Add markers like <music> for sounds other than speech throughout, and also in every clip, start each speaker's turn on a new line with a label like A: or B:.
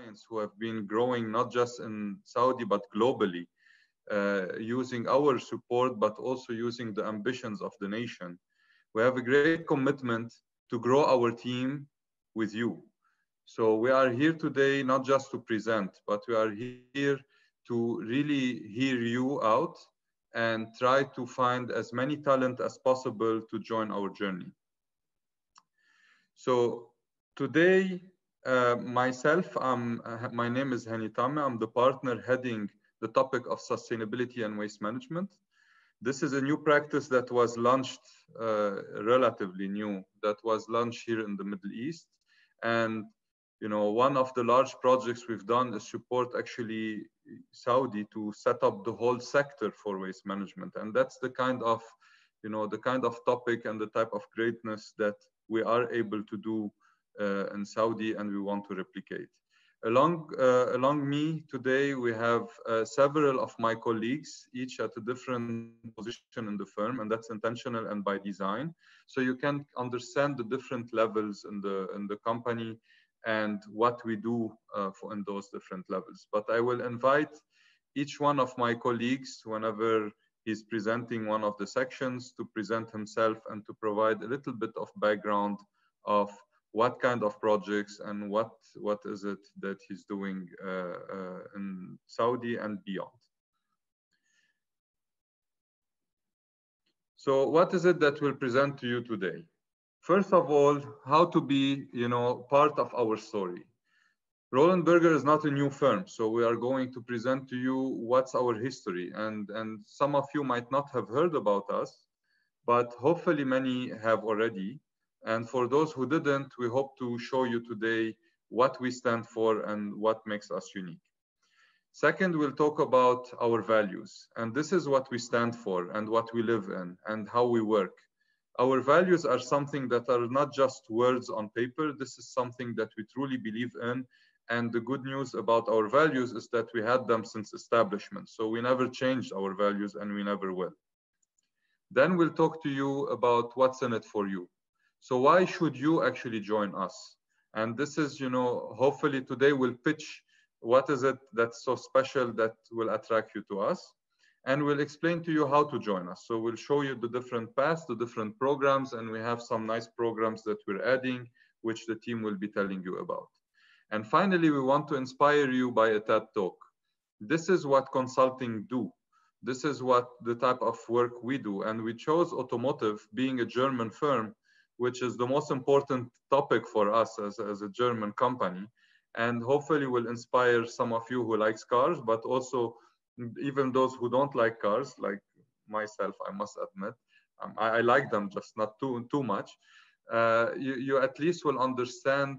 A: clients who have been growing not just in Saudi but globally, uh, using our support but also using the ambitions of the nation. We have a great commitment to grow our team with you. So we are here today not just to present, but we are here to really hear you out and try to find as many talent as possible to join our journey. So today, uh, myself, um, my name is Hani Tame. I'm the partner heading the topic of sustainability and waste management. This is a new practice that was launched, uh, relatively new, that was launched here in the Middle East. And you know, one of the large projects we've done is support actually Saudi to set up the whole sector for waste management. And that's the kind of, you know, the kind of topic and the type of greatness that we are able to do uh, in Saudi and we want to replicate. Along, uh, along me today, we have uh, several of my colleagues, each at a different position in the firm, and that's intentional and by design. So you can understand the different levels in the, in the company and what we do uh, for in those different levels. But I will invite each one of my colleagues whenever he's presenting one of the sections to present himself and to provide a little bit of background of what kind of projects and what what is it that he's doing uh, uh, in Saudi and beyond. So what is it that we'll present to you today? First of all, how to be, you know, part of our story. Roland Berger is not a new firm, so we are going to present to you what's our history. And, and some of you might not have heard about us, but hopefully many have already. And for those who didn't, we hope to show you today what we stand for and what makes us unique. Second, we'll talk about our values. And this is what we stand for and what we live in and how we work. Our values are something that are not just words on paper. This is something that we truly believe in. And the good news about our values is that we had them since establishment. So we never changed our values and we never will. Then we'll talk to you about what's in it for you. So why should you actually join us? And this is, you know, hopefully today we'll pitch what is it that's so special that will attract you to us and we'll explain to you how to join us. So we'll show you the different paths, the different programs, and we have some nice programs that we're adding, which the team will be telling you about. And finally, we want to inspire you by a TED Talk. This is what consulting do. This is what the type of work we do. And we chose automotive being a German firm, which is the most important topic for us as, as a German company. And hopefully will inspire some of you who likes cars, but also even those who don't like cars, like myself, I must admit, um, I, I, like them, just not too too much. Uh, you, you at least will understand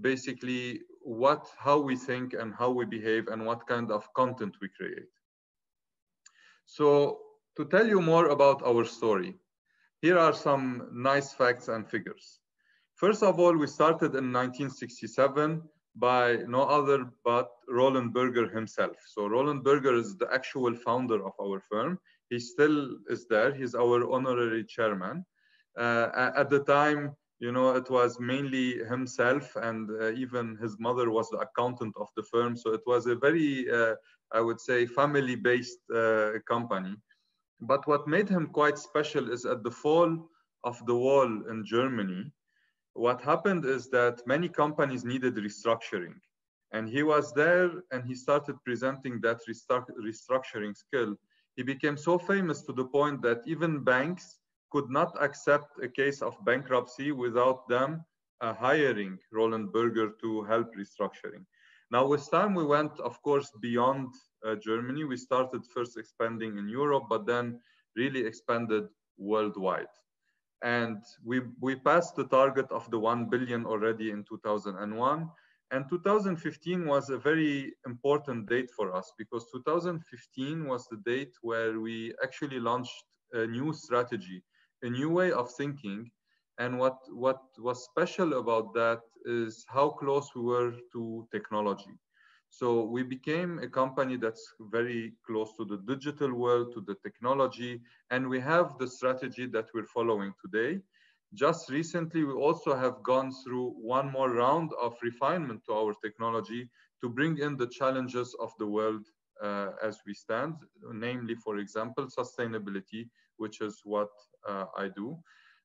A: basically what how we think and how we behave and what kind of content we create. So to tell you more about our story, here are some nice facts and figures. First of all, we started in 1967 by no other but Roland Berger himself. So Roland Berger is the actual founder of our firm. He still is there. He's our honorary chairman. Uh, at the time, you know, it was mainly himself and uh, even his mother was the accountant of the firm. So it was a very, uh, I would say, family-based uh, company. But what made him quite special is at the fall of the wall in Germany, what happened is that many companies needed restructuring. And he was there and he started presenting that restructuring skill. He became so famous to the point that even banks could not accept a case of bankruptcy without them uh, hiring Roland Berger to help restructuring. Now, with time, we went, of course, beyond uh, Germany. We started first expanding in Europe, but then really expanded worldwide and we, we passed the target of the 1 billion already in 2001 and 2015 was a very important date for us because 2015 was the date where we actually launched a new strategy a new way of thinking and what what was special about that is how close we were to technology so we became a company that's very close to the digital world, to the technology, and we have the strategy that we're following today. Just recently, we also have gone through one more round of refinement to our technology to bring in the challenges of the world uh, as we stand, namely, for example, sustainability, which is what uh, I do.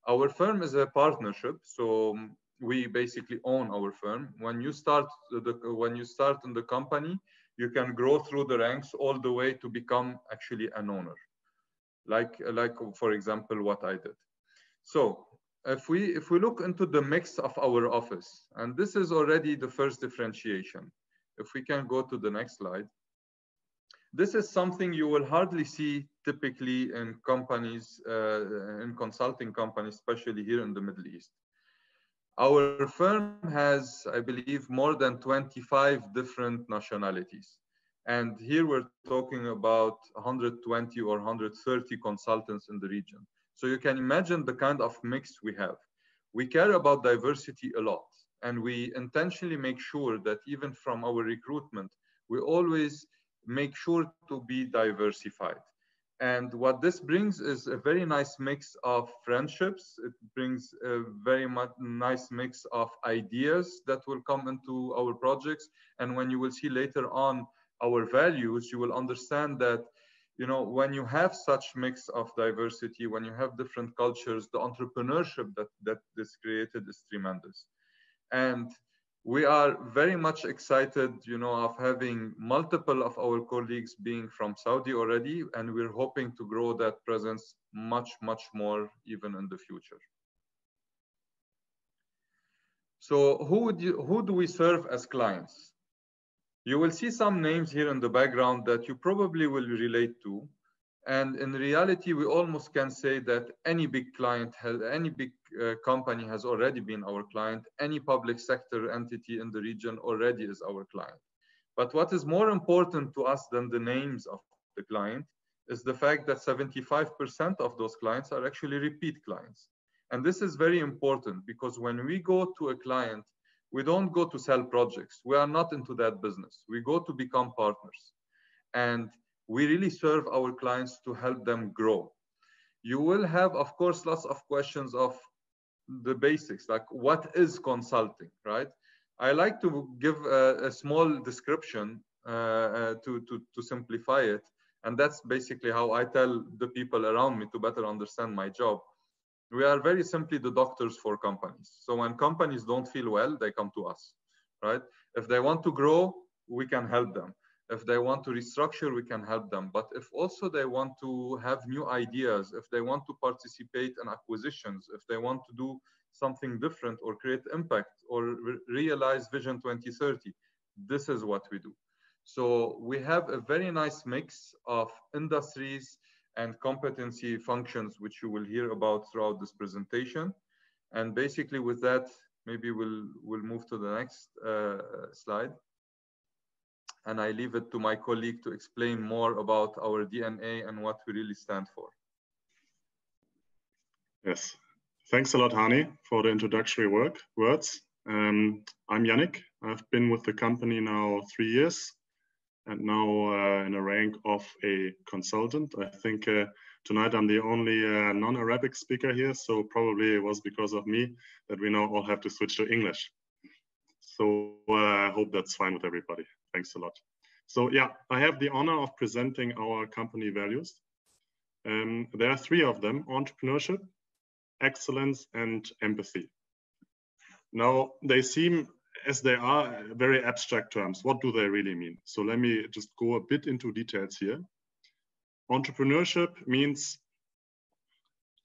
A: Our firm is a partnership, so um, we basically own our firm. When you start the, when you start in the company, you can grow through the ranks all the way to become actually an owner, like like for example what I did. So if we if we look into the mix of our office, and this is already the first differentiation. If we can go to the next slide. This is something you will hardly see typically in companies, uh, in consulting companies, especially here in the Middle East. Our firm has, I believe, more than 25 different nationalities. And here we're talking about 120 or 130 consultants in the region. So you can imagine the kind of mix we have. We care about diversity a lot. And we intentionally make sure that even from our recruitment, we always make sure to be diversified. And what this brings is a very nice mix of friendships. It brings a very much nice mix of ideas that will come into our projects. And when you will see later on our values, you will understand that, you know, when you have such mix of diversity, when you have different cultures, the entrepreneurship that, that this created is tremendous. And we are very much excited, you know, of having multiple of our colleagues being from Saudi already, and we're hoping to grow that presence much, much more even in the future. So who would you, who do we serve as clients? You will see some names here in the background that you probably will relate to. And in reality, we almost can say that any big client has, any big uh, company has already been our client. Any public sector entity in the region already is our client. But what is more important to us than the names of the client is the fact that 75% of those clients are actually repeat clients. And this is very important because when we go to a client, we don't go to sell projects. We are not into that business. We go to become partners. And we really serve our clients to help them grow. You will have, of course, lots of questions of the basics, like what is consulting, right? I like to give a, a small description uh, uh, to, to, to simplify it. And that's basically how I tell the people around me to better understand my job. We are very simply the doctors for companies. So when companies don't feel well, they come to us, right? If they want to grow, we can help them. If they want to restructure, we can help them. But if also they want to have new ideas, if they want to participate in acquisitions, if they want to do something different or create impact or re realize Vision 2030, this is what we do. So we have a very nice mix of industries and competency functions, which you will hear about throughout this presentation. And basically with that, maybe we'll, we'll move to the next uh, slide and I leave it to my colleague to explain more about our DNA and what we really stand for.
B: Yes, thanks a lot, Hani, for the introductory work words. Um, I'm Yannick. I've been with the company now three years and now uh, in a rank of a consultant. I think uh, tonight I'm the only uh, non-Arabic speaker here, so probably it was because of me that we now all have to switch to English. So uh, I hope that's fine with everybody. Thanks a lot. So yeah, I have the honor of presenting our company values. Um, there are three of them, entrepreneurship, excellence, and empathy. Now, they seem, as they are, very abstract terms. What do they really mean? So let me just go a bit into details here. Entrepreneurship means,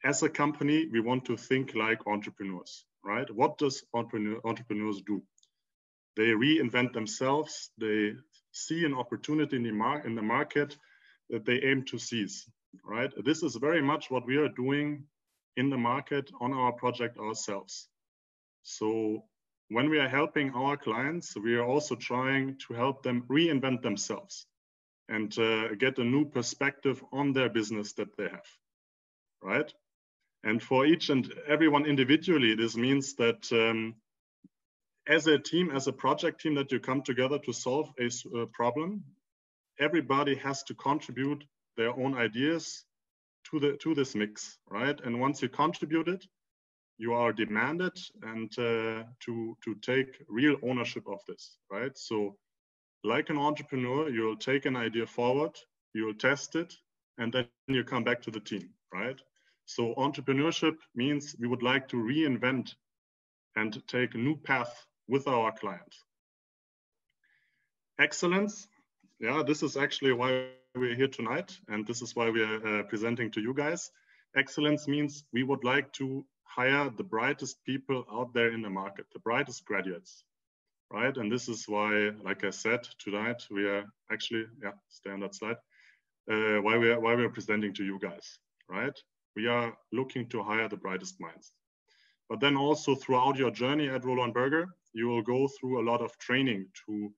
B: as a company, we want to think like entrepreneurs, right? What does entrepreneur, entrepreneurs do? They reinvent themselves. They see an opportunity in the, mar in the market that they aim to seize, right? This is very much what we are doing in the market on our project ourselves. So when we are helping our clients, we are also trying to help them reinvent themselves and uh, get a new perspective on their business that they have, right? And for each and everyone individually, this means that um, as a team, as a project team that you come together to solve a, a problem, everybody has to contribute their own ideas to the to this mix, right? And once you contribute it, you are demanded and uh, to to take real ownership of this, right? So like an entrepreneur, you'll take an idea forward, you'll test it, and then you come back to the team, right? So entrepreneurship means we would like to reinvent and take a new path with our clients. Excellence, yeah, this is actually why we're here tonight, and this is why we are uh, presenting to you guys. Excellence means we would like to hire the brightest people out there in the market, the brightest graduates, right? And this is why, like I said, tonight we are actually, yeah, stay on that slide, uh, why we are why we are presenting to you guys, right? We are looking to hire the brightest minds. But then also throughout your journey at Roland Berger, you will go through a lot of training to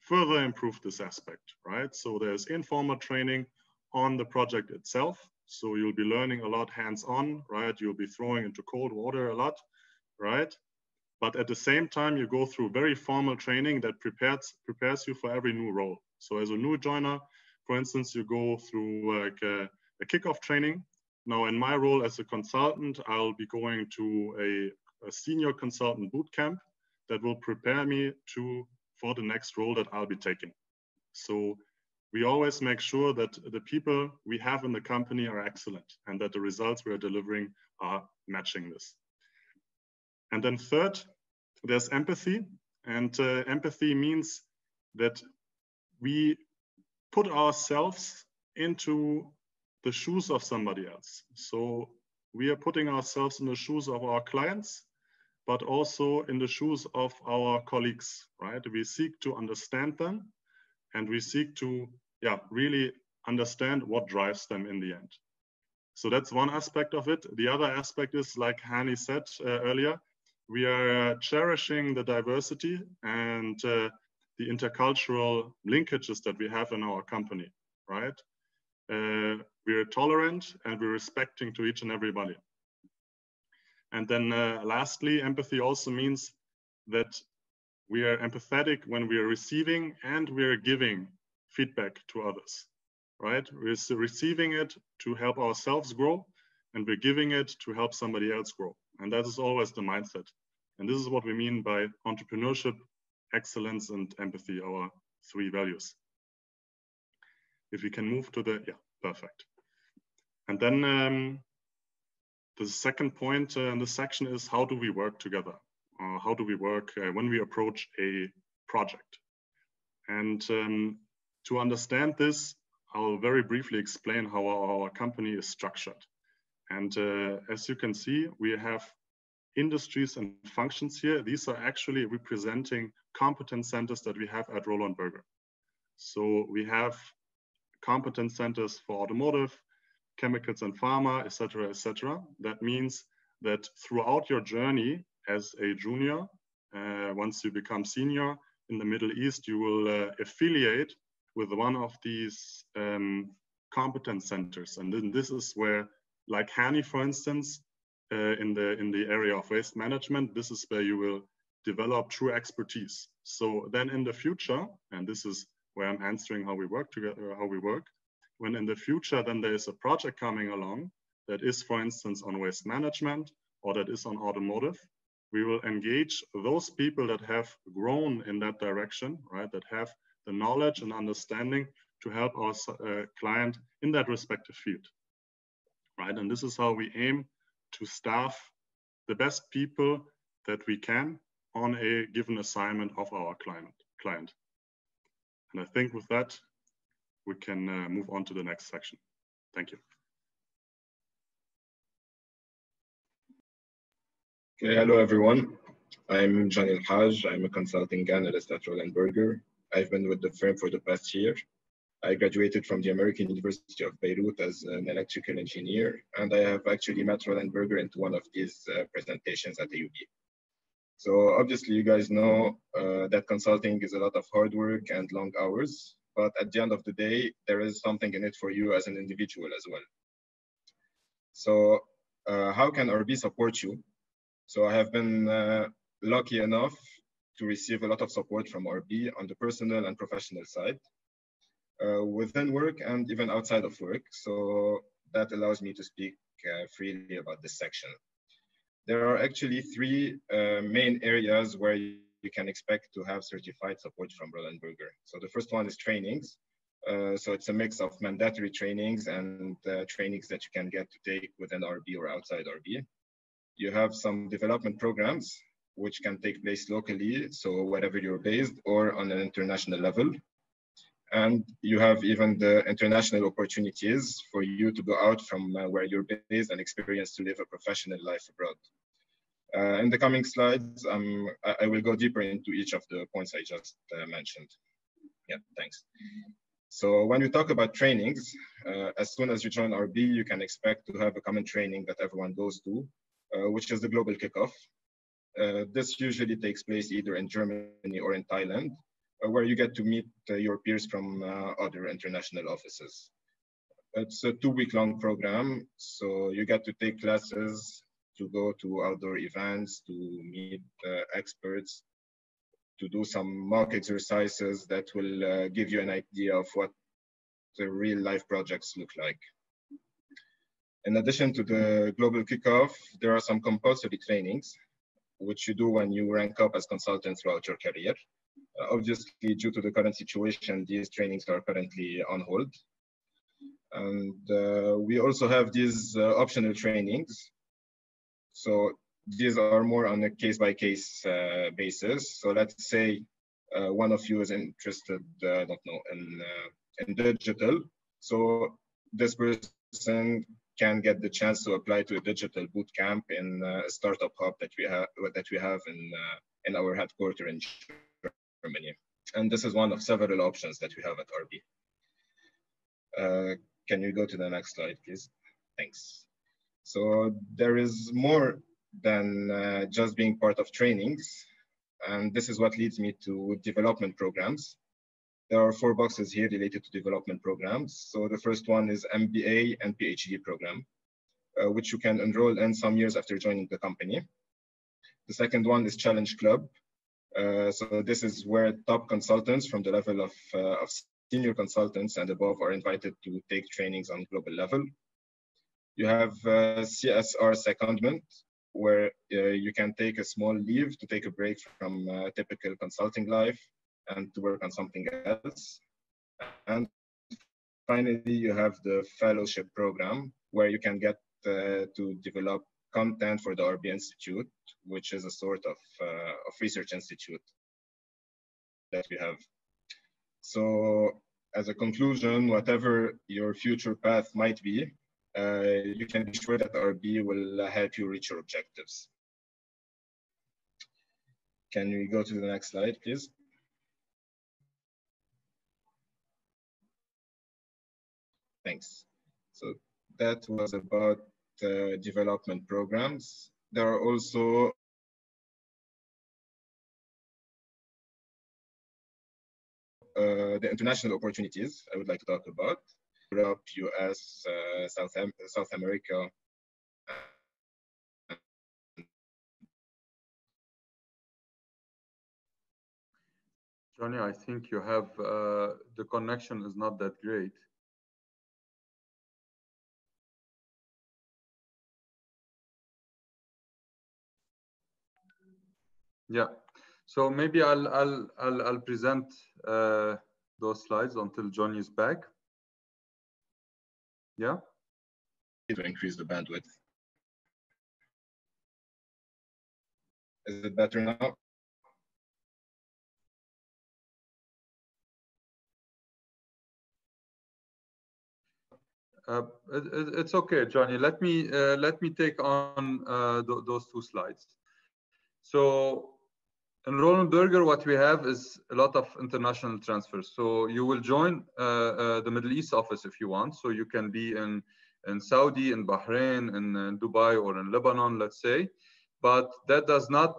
B: further improve this aspect, right? So there's informal training on the project itself. So you'll be learning a lot hands-on, right? You'll be throwing into cold water a lot, right? But at the same time, you go through very formal training that prepares prepares you for every new role. So as a new joiner, for instance, you go through like a, a kickoff training. Now, in my role as a consultant, I'll be going to a, a senior consultant boot camp that will prepare me to for the next role that I'll be taking. So we always make sure that the people we have in the company are excellent and that the results we are delivering are matching this. And then third, there's empathy. And uh, empathy means that we put ourselves into the shoes of somebody else. So we are putting ourselves in the shoes of our clients but also in the shoes of our colleagues, right? We seek to understand them and we seek to, yeah, really understand what drives them in the end. So that's one aspect of it. The other aspect is, like Hani said uh, earlier, we are uh, cherishing the diversity and uh, the intercultural linkages that we have in our company, right? Uh, we're tolerant and we're respecting to each and everybody. And then uh, lastly, empathy also means that we are empathetic when we are receiving and we are giving feedback to others, right? We're receiving it to help ourselves grow and we're giving it to help somebody else grow. And that is always the mindset. And this is what we mean by entrepreneurship, excellence, and empathy, our three values. If we can move to the, yeah, perfect. And then um, the second point uh, in this section is how do we work together? Uh, how do we work uh, when we approach a project? And um, to understand this, I'll very briefly explain how our, our company is structured. And uh, as you can see, we have industries and functions here. These are actually representing competence centers that we have at Roland Berger. So we have competence centers for automotive, chemicals and pharma, etc., etc. That means that throughout your journey as a junior, uh, once you become senior in the Middle East, you will uh, affiliate with one of these um, competence centers. And then this is where, like Hani, for instance, uh, in the in the area of waste management, this is where you will develop true expertise. So then in the future, and this is where I'm answering how we work together, how we work, when in the future then there is a project coming along that is, for instance, on waste management or that is on automotive, we will engage those people that have grown in that direction, right, that have the knowledge and understanding to help our uh, client in that respective field, right? And this is how we aim to staff the best people that we can on a given assignment of our client. client. And I think with that, we can uh, move on to the next section. Thank you.
C: Okay, hello everyone. I'm Janil Haj. I'm a consulting analyst at Roland Berger. I've been with the firm for the past year. I graduated from the American University of Beirut as an electrical engineer, and I have actually met Roland Berger into one of these uh, presentations at the AUB. So obviously you guys know uh, that consulting is a lot of hard work and long hours, but at the end of the day, there is something in it for you as an individual as well. So uh, how can RB support you? So I have been uh, lucky enough to receive a lot of support from RB on the personal and professional side, uh, within work and even outside of work. So that allows me to speak uh, freely about this section. There are actually three uh, main areas where you can expect to have certified support from Roland Berger. So the first one is trainings. Uh, so it's a mix of mandatory trainings and uh, trainings that you can get to take within RB or outside RB. You have some development programs which can take place locally, so wherever you're based, or on an international level. And you have even the international opportunities for you to go out from uh, where you're based and experience to live a professional life abroad. Uh, in the coming slides, um, I, I, will go deeper into each of the points I just uh, mentioned. Yeah, thanks. So when we talk about trainings, uh, as soon as you join RB, you can expect to have a common training that everyone goes to, uh, which is the global kickoff. Uh, this usually takes place either in Germany or in Thailand, where you get to meet uh, your peers from uh, other international offices. It's a two-week long program, so you get to take classes, to go to outdoor events, to meet experts, to do some mock exercises that will uh, give you an idea of what the real life projects look like. In addition to the global kickoff, there are some compulsory trainings, which you do when you rank up as consultant throughout your career. Obviously, due to the current situation, these trainings are currently on hold. And uh, we also have these uh, optional trainings. So these are more on a case by case uh, basis. So let's say uh, one of you is interested, uh, I don't know, in, uh, in digital. So this person can get the chance to apply to a digital bootcamp in a startup hub that we have that we have in in our headquarters in Germany. And this is one of several options that we have at RB. Uh, can you go to the next slide, please? Thanks. So there is more than uh, just being part of trainings. And this is what leads me to development programs. There are four boxes here related to development programs. So the first one is MBA and PhD program, uh, which you can enroll in some years after joining the company. The second one is Challenge Club. Uh, so this is where top consultants from the level of, uh, of senior consultants and above are invited to take trainings on global level. You have uh, CSR secondment, where uh, you can take a small leave to take a break from uh, typical consulting life and to work on something else. And finally, you have the fellowship program where you can get uh, to develop content for the RB Institute, which is a sort of, uh, of research institute that we have. So as a conclusion, whatever your future path might be, uh, you can be sure that RB will help you reach your objectives. Can we go to the next slide, please? Thanks. So that was about development programs. There are also uh, the international opportunities I would like to talk about. Europe, US, uh, South, Am South America.
A: Johnny, I think you have, uh, the connection is not that great. Yeah, so maybe I'll, I'll, I'll, I'll present uh, those slides until Johnny is back. Yeah.
C: To increase the bandwidth. Is it better now?
A: Uh, it, it's okay, Johnny. Let me uh, let me take on uh, th those two slides. So in Roland Berger, what we have is a lot of international transfers. So you will join uh, uh, the Middle East office if you want. So you can be in, in Saudi, in Bahrain, in, in Dubai, or in Lebanon, let's say. But that does not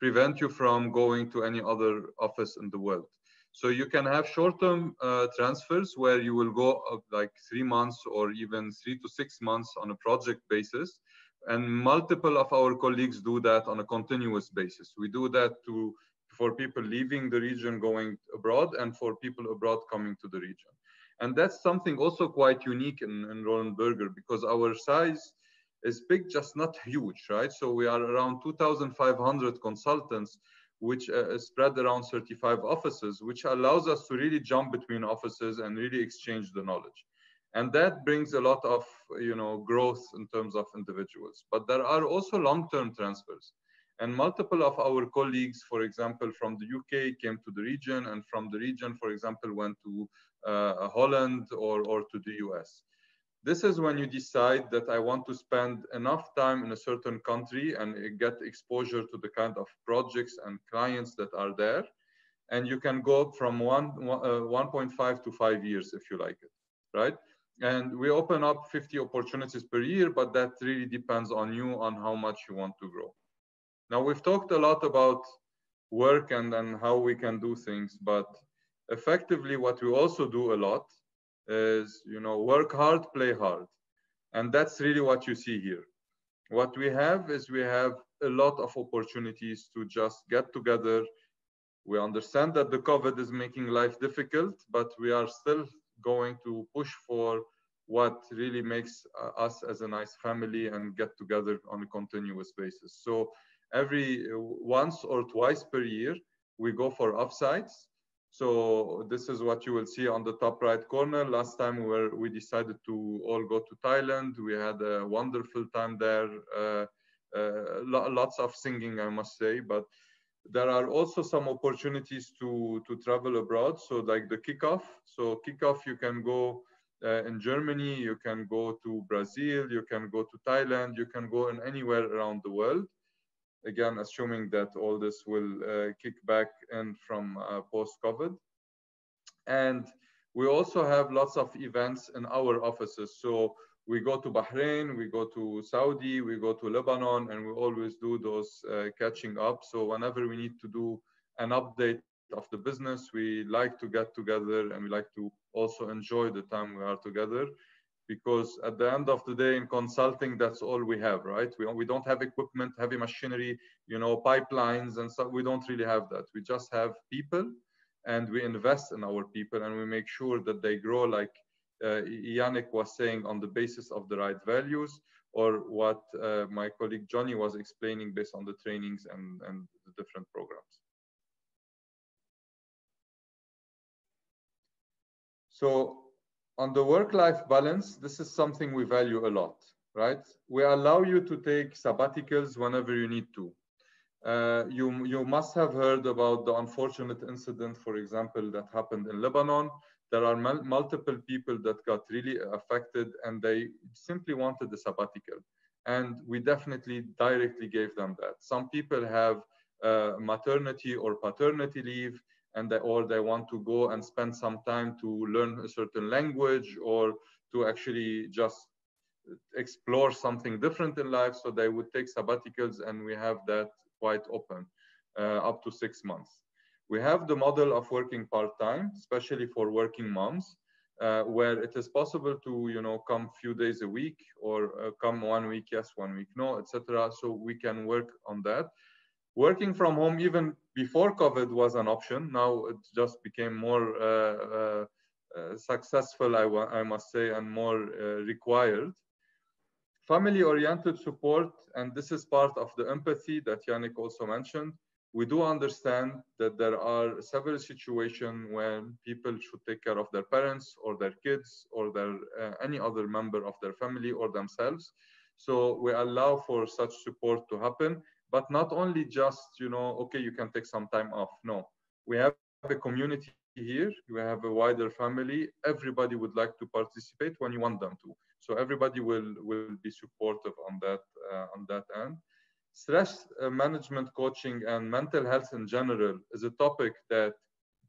A: prevent you from going to any other office in the world. So you can have short-term uh, transfers where you will go uh, like three months or even three to six months on a project basis and multiple of our colleagues do that on a continuous basis. We do that to for people leaving the region going abroad and for people abroad coming to the region. And that's something also quite unique in, in Roland Berger because our size is big, just not huge, right? So we are around 2,500 consultants, which uh, is spread around 35 offices, which allows us to really jump between offices and really exchange the knowledge. And that brings a lot of you know, growth in terms of individuals. But there are also long-term transfers. And multiple of our colleagues, for example, from the UK came to the region and from the region, for example, went to uh, Holland or, or to the US. This is when you decide that I want to spend enough time in a certain country and get exposure to the kind of projects and clients that are there. And you can go from one, uh, 1.5 to five years if you like it, right? And we open up 50 opportunities per year, but that really depends on you on how much you want to grow. Now we've talked a lot about work and, and how we can do things, but effectively what we also do a lot is, you know, work hard, play hard. And that's really what you see here. What we have is we have a lot of opportunities to just get together. We understand that the COVID is making life difficult, but we are still going to push for what really makes uh, us as a nice family and get together on a continuous basis. So every uh, once or twice per year, we go for offsites so this is what you will see on the top right corner. Last time we, were, we decided to all go to Thailand. We had a wonderful time there. Uh, uh, lots of singing, I must say, but there are also some opportunities to, to travel abroad. So like the kickoff. So kickoff, you can go uh, in Germany, you can go to Brazil, you can go to Thailand, you can go in anywhere around the world again, assuming that all this will uh, kick back in from uh, post-COVID. And we also have lots of events in our offices. So we go to Bahrain, we go to Saudi, we go to Lebanon, and we always do those uh, catching up. So whenever we need to do an update of the business, we like to get together and we like to also enjoy the time we are together. Because at the end of the day in consulting that's all we have right? We, we don't have equipment heavy machinery you know pipelines and stuff we don't really have that. We just have people and we invest in our people and we make sure that they grow like uh, Yannick was saying on the basis of the right values or what uh, my colleague Johnny was explaining based on the trainings and, and the different programs. So on the work-life balance, this is something we value a lot, right? We allow you to take sabbaticals whenever you need to. Uh, you, you must have heard about the unfortunate incident, for example, that happened in Lebanon. There are multiple people that got really affected and they simply wanted a sabbatical. And we definitely directly gave them that. Some people have uh, maternity or paternity leave and they, or they want to go and spend some time to learn a certain language or to actually just explore something different in life. So they would take sabbaticals and we have that quite open uh, up to six months. We have the model of working part-time, especially for working moms, uh, where it is possible to, you know, come a few days a week or uh, come one week yes, one week no, etc. So we can work on that working from home even before COVID was an option. Now it just became more uh, uh, uh successful, I, I, must say, and more uh, required. Family-oriented support, and this is part of the empathy that Yannick also mentioned. We do understand that there are several situations when people should take care of their parents or their kids or their uh, any other member of their family or themselves. So we allow for such support to happen but not only just you know okay you can take some time off. No we have a community here. We have a wider family. Everybody would like to participate when you want them to. So everybody will will be supportive on that uh, on that end stress uh, management coaching and mental health in general is a topic that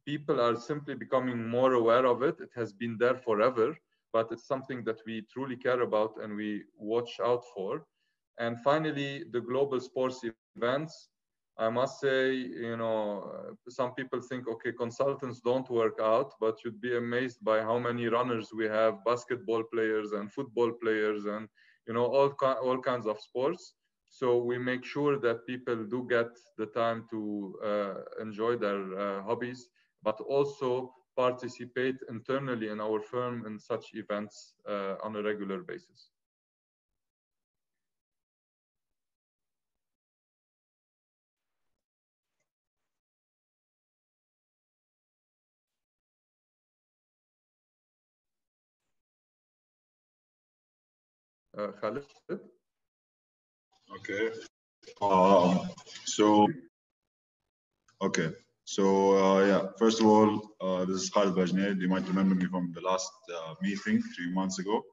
A: people are simply becoming more aware of it it has been there forever but it's something that we truly care about and we watch out for and finally, the global sports events. I must say, you know, some people think, okay, consultants don't work out, but you'd be amazed by how many runners we have, basketball players and football players, and you know, all all kinds of sports. So we make sure that people do get the time to uh, enjoy their uh, hobbies, but also participate internally in our firm in such events uh, on a regular basis. Uh, Khalid?
D: Okay. Um, so, okay. So, uh, yeah, first of all, uh, this is Khalid Bajned. You might remember me from the last uh, meeting three months ago.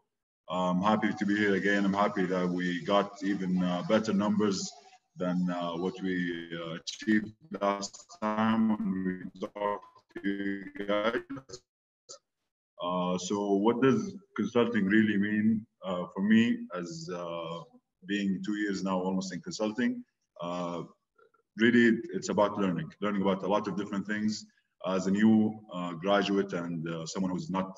D: I'm happy to be here again. I'm happy that we got even uh, better numbers than uh, what we uh, achieved last time when we talked to you guys. Uh, so what does consulting really mean uh, for me as uh, being two years now almost in consulting? Uh, really, it's about learning, learning about a lot of different things. As a new uh, graduate and uh, someone who's not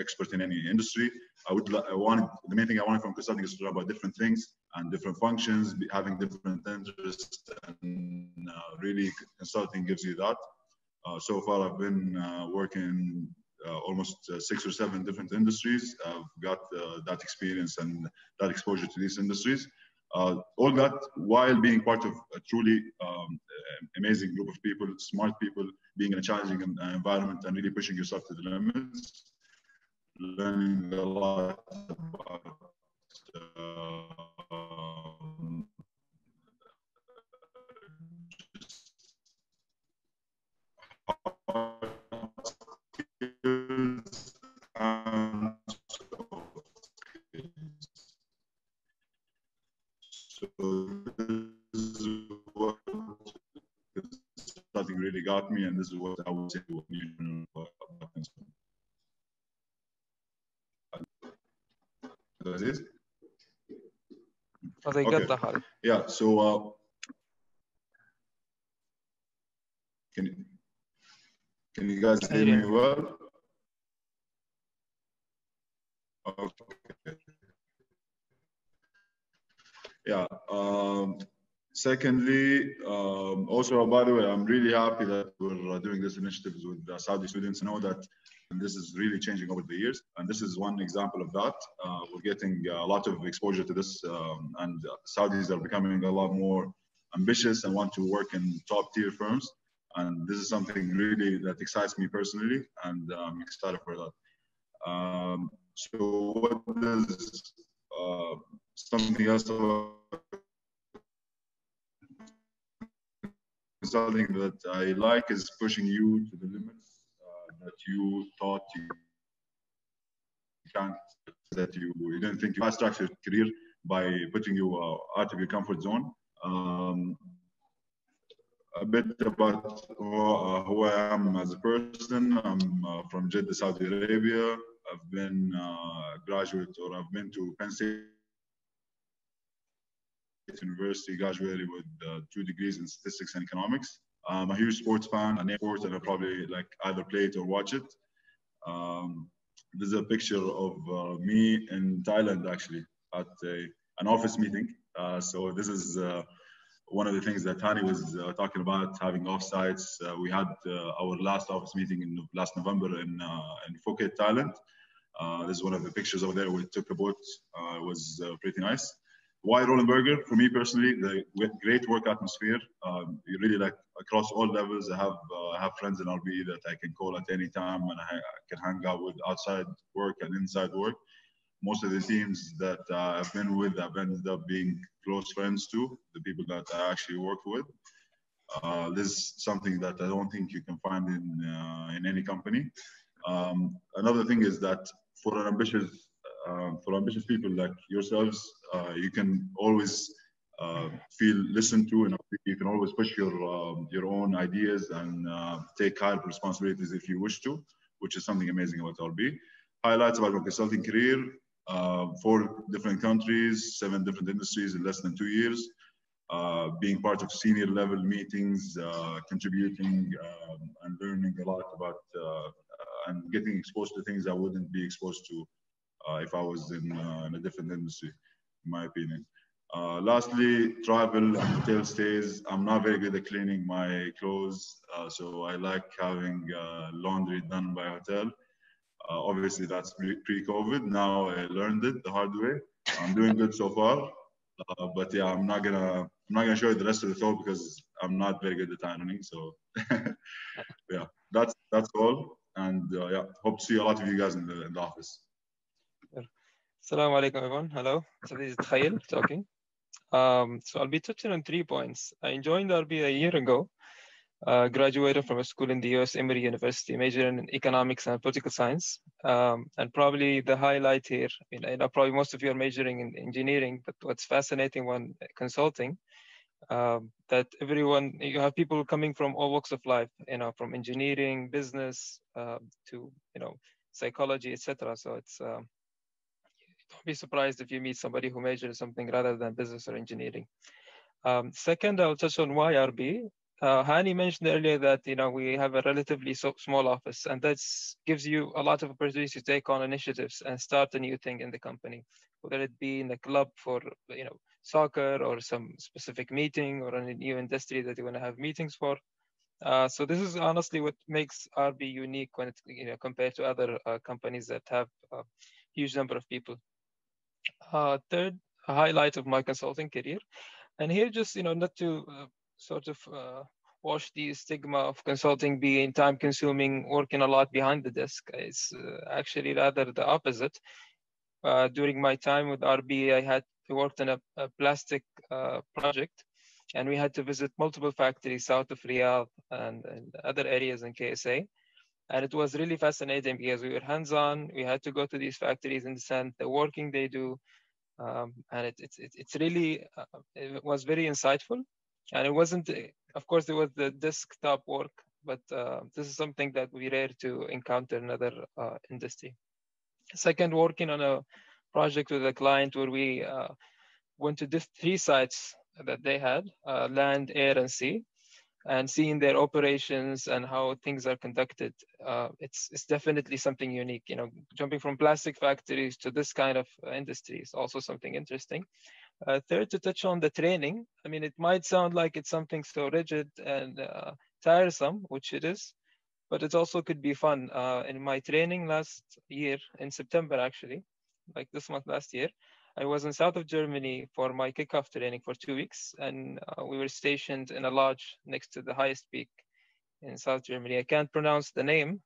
D: expert in any industry, I would I wanted the main thing I wanted from consulting is to learn about different things and different functions, having different interests, and really consulting gives you that. so far, I've been working uh, almost uh, six or seven different industries. I've got uh, that experience and that exposure to these industries. all that while being part of a truly um, amazing group of people, smart people, being in a challenging environment and really pushing yourself to the limits, learning a lot about something really got me, and this is what I would say to you That is?
E: Okay.
D: Yeah, so uh, can you, can you guys hear me well? Okay. Yeah. Um, secondly, um, also, by the way, I'm really happy that we're uh, doing this initiatives with uh, Saudi students. I know that this is really changing over the years. And this is one example of that. Uh, we're getting a lot of exposure to this, um, and Saudis are becoming a lot more ambitious and want to work in top tier firms. And this is something really that excites me personally, and I'm excited for that. Um, so, what does uh, something else about consulting that I like is pushing you to the limits uh, that you thought you can't, that you, you didn't think you fast track your career by putting you uh, out of your comfort zone. Um, a bit about who, uh, who, I am as a person. I'm uh, from Jeddah, Saudi Arabia. I've been uh, a graduate or I've been to Penn State University, graduated with two degrees in statistics and economics. I'm a huge sports fan. I name sports and I probably like either play it or watch it. Um, this is a picture of uh, me in Thailand actually at a, an office meeting. Uh, so this is uh, one of the things that Hani was uh, talking about, having offsites. Uh, we had uh, our last office meeting in last November in, in Phuket, Thailand. this is one of the pictures over there. We took a boat. it was pretty nice. Why Roland Berger? For me personally, the great work atmosphere. Um, you really like across all levels. I have uh, I have friends in RB that I can call at any time and I, I, can hang out with outside work and inside work. Most of the teams that uh, I've been with, I've ended up being close friends to the people that I actually work with. Uh, this is something that I don't think you can find in uh, in any company. Um, another thing is that for an ambitious uh, for ambitious people like yourselves, uh, you can always uh, feel listened to, and you can always push your um, your own ideas and uh, take higher responsibilities if you wish to, which is something amazing about RB. Highlights about my consulting career: uh, four different countries, seven different industries in less than two years. Uh, being part of senior level meetings, contributing um, and learning a lot about and getting exposed to things I wouldn't be exposed to uh, if I was in, uh, in a different industry, in my opinion. Uh, lastly, travel and hotel stays. I'm not very good at cleaning my clothes, so I like having laundry done by hotel. obviously, that's pre-COVID. Now I learned it the hard way. I'm doing good so far. Uh, but yeah, I'm not gonna I'm not gonna show you the rest of the talk because I'm not very good at ironing. So <laughs> yeah, that's that's all. And uh, yeah, hope to see a lot of you guys in the, in the office.
E: Assalamu alaikum, everyone. Hello. So this is Khail talking. Um, so I'll be touching on three points. I joined RB a year ago, uh, graduated from a school in the US, Emory University, majoring in economics and political science. Um, and probably the highlight here, you know, probably most of you are majoring in engineering, but what's fascinating when consulting, um, that everyone, you have people coming from all walks of life, you know, from engineering, business, uh, to, you know, psychology, etc. So it's, um, don't be surprised if you meet somebody who majors something rather than business or engineering. Um, second, I'll touch on why RB. Uh, Hani mentioned earlier that you know we have a relatively so small office, and that gives you a lot of opportunities to take on initiatives and start a new thing in the company, whether it be in the club for you know soccer or some specific meeting or a new industry that you want to have meetings for. Uh, so this is honestly what makes RB unique when it's you know compared to other uh, companies that have a huge number of people. Uh, third, highlight of my consulting career. And here, just, you know, not to uh, sort of uh, wash the stigma of consulting being time consuming, working a lot behind the desk. It's uh, actually rather the opposite. Uh, during my time with RB, I had worked on a, a plastic uh, project and we had to visit multiple factories south of Riyadh and, and other areas in KSA. And it was really fascinating because we were hands-on. We had to go to these factories, and understand the working they do, um, and it, it, it, it's really uh, it was very insightful. And it wasn't, of course, there was the desktop work, but uh, this is something that we rare to encounter in other uh, industry. Second, working on a project with a client where we uh, went to three sites that they had, uh, land, air, and sea and seeing their operations and how things are conducted, uh, it's it's definitely something unique. You know, jumping from plastic factories to this kind of industry is also something interesting. Uh, third, to touch on the training. I mean, it might sound like it's something so rigid and uh, tiresome, which it is, but it also could be fun. Uh, in my training last year, in September actually, like this month last year, I was in south of Germany for my kickoff training for two weeks, and uh, we were stationed in a lodge next to the highest peak in South Germany. I can't pronounce the name,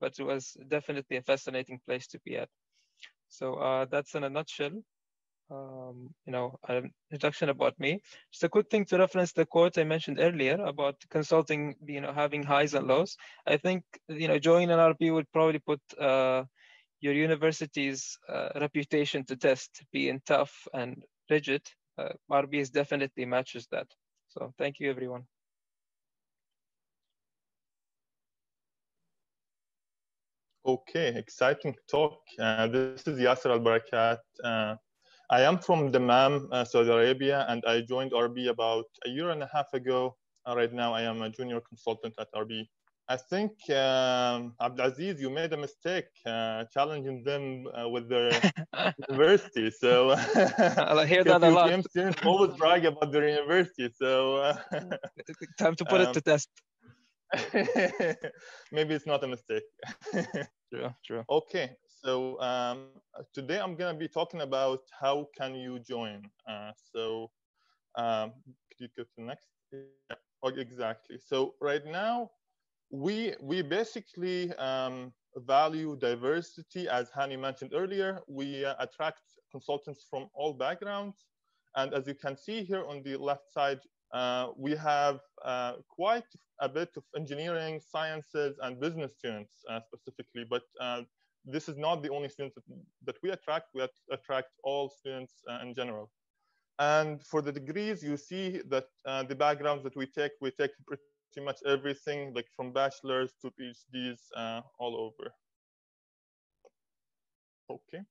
E: but it was definitely a fascinating place to be at. So uh, that's in a nutshell. Um, you know, an introduction about me. Just a quick thing to reference the quote I mentioned earlier about consulting, you know, having highs and lows. I think, you know, joining an RB would probably put uh, your university's uh, reputation to test being tough and rigid, uh, RBS definitely matches that. So thank you, everyone.
F: Okay, exciting talk. Uh, this is Yasser Al Barakat. Uh, I am from Dammam, uh, Saudi Arabia, and I joined RB about a year and a half ago. Uh, right now, I am a junior consultant at RB. I think um, Abdulaziz, you made a mistake uh, challenging them uh, with their <laughs> university. So <laughs>
E: I hear that a lot.
F: students always brag about their university. So uh, <laughs>
E: time to put um, it to test.
F: maybe it's not a mistake.
E: true, true.
F: Okay, so um, today I'm gonna be talking about how can you join. Uh, so um, could you go to the next? Yeah. Oh, exactly. So right now we we basically um, value diversity, as Hani mentioned earlier. We uh, attract consultants from all backgrounds, and as you can see here on the left side, uh, we have uh, quite a bit of engineering, sciences, and business students uh, specifically. But uh, this is not the only students that, we attract. We attract all students uh, in general. And for the degrees, you see that the backgrounds that we take, we take pretty much everything, like from bachelor's to PhDs, uh, all over. Okay.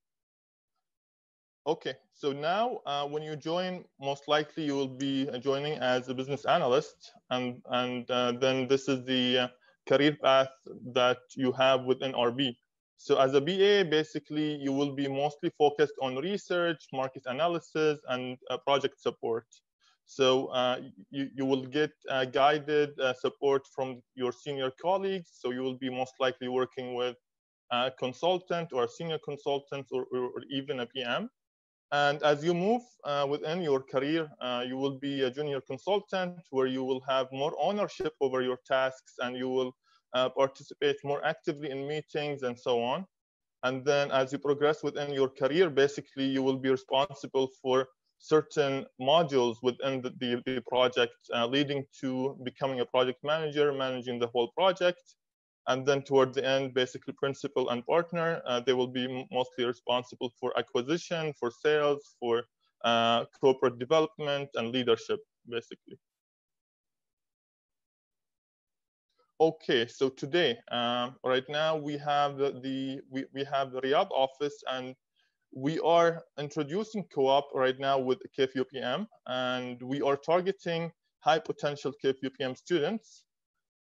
F: Okay, so now uh, when you join, most likely you will be joining as a business analyst, and and uh, then this is the uh, career path that you have within RB. So as a BA, basically you will be mostly focused on research, market analysis, and uh, project support. So uh, you, you will get uh, guided uh, support from your senior colleagues. So you will be most likely working with a consultant or a senior consultant or, or even a PM. And as you move uh, within your career, uh, you will be a junior consultant where you will have more ownership over your tasks and you will uh, participate more actively in meetings and so on. And then as you progress within your career, basically you will be responsible for certain modules within the, the, the project, uh, leading to becoming a project manager, managing the whole project. And then toward the end, basically principal and partner, uh, they will be mostly responsible for acquisition, for sales, for uh, corporate development and leadership, basically. Okay, so today, um, right now we have the, the we, we have the Riyadh office and we are introducing co-op right now with KFUPM and we are targeting high potential KFUPM students.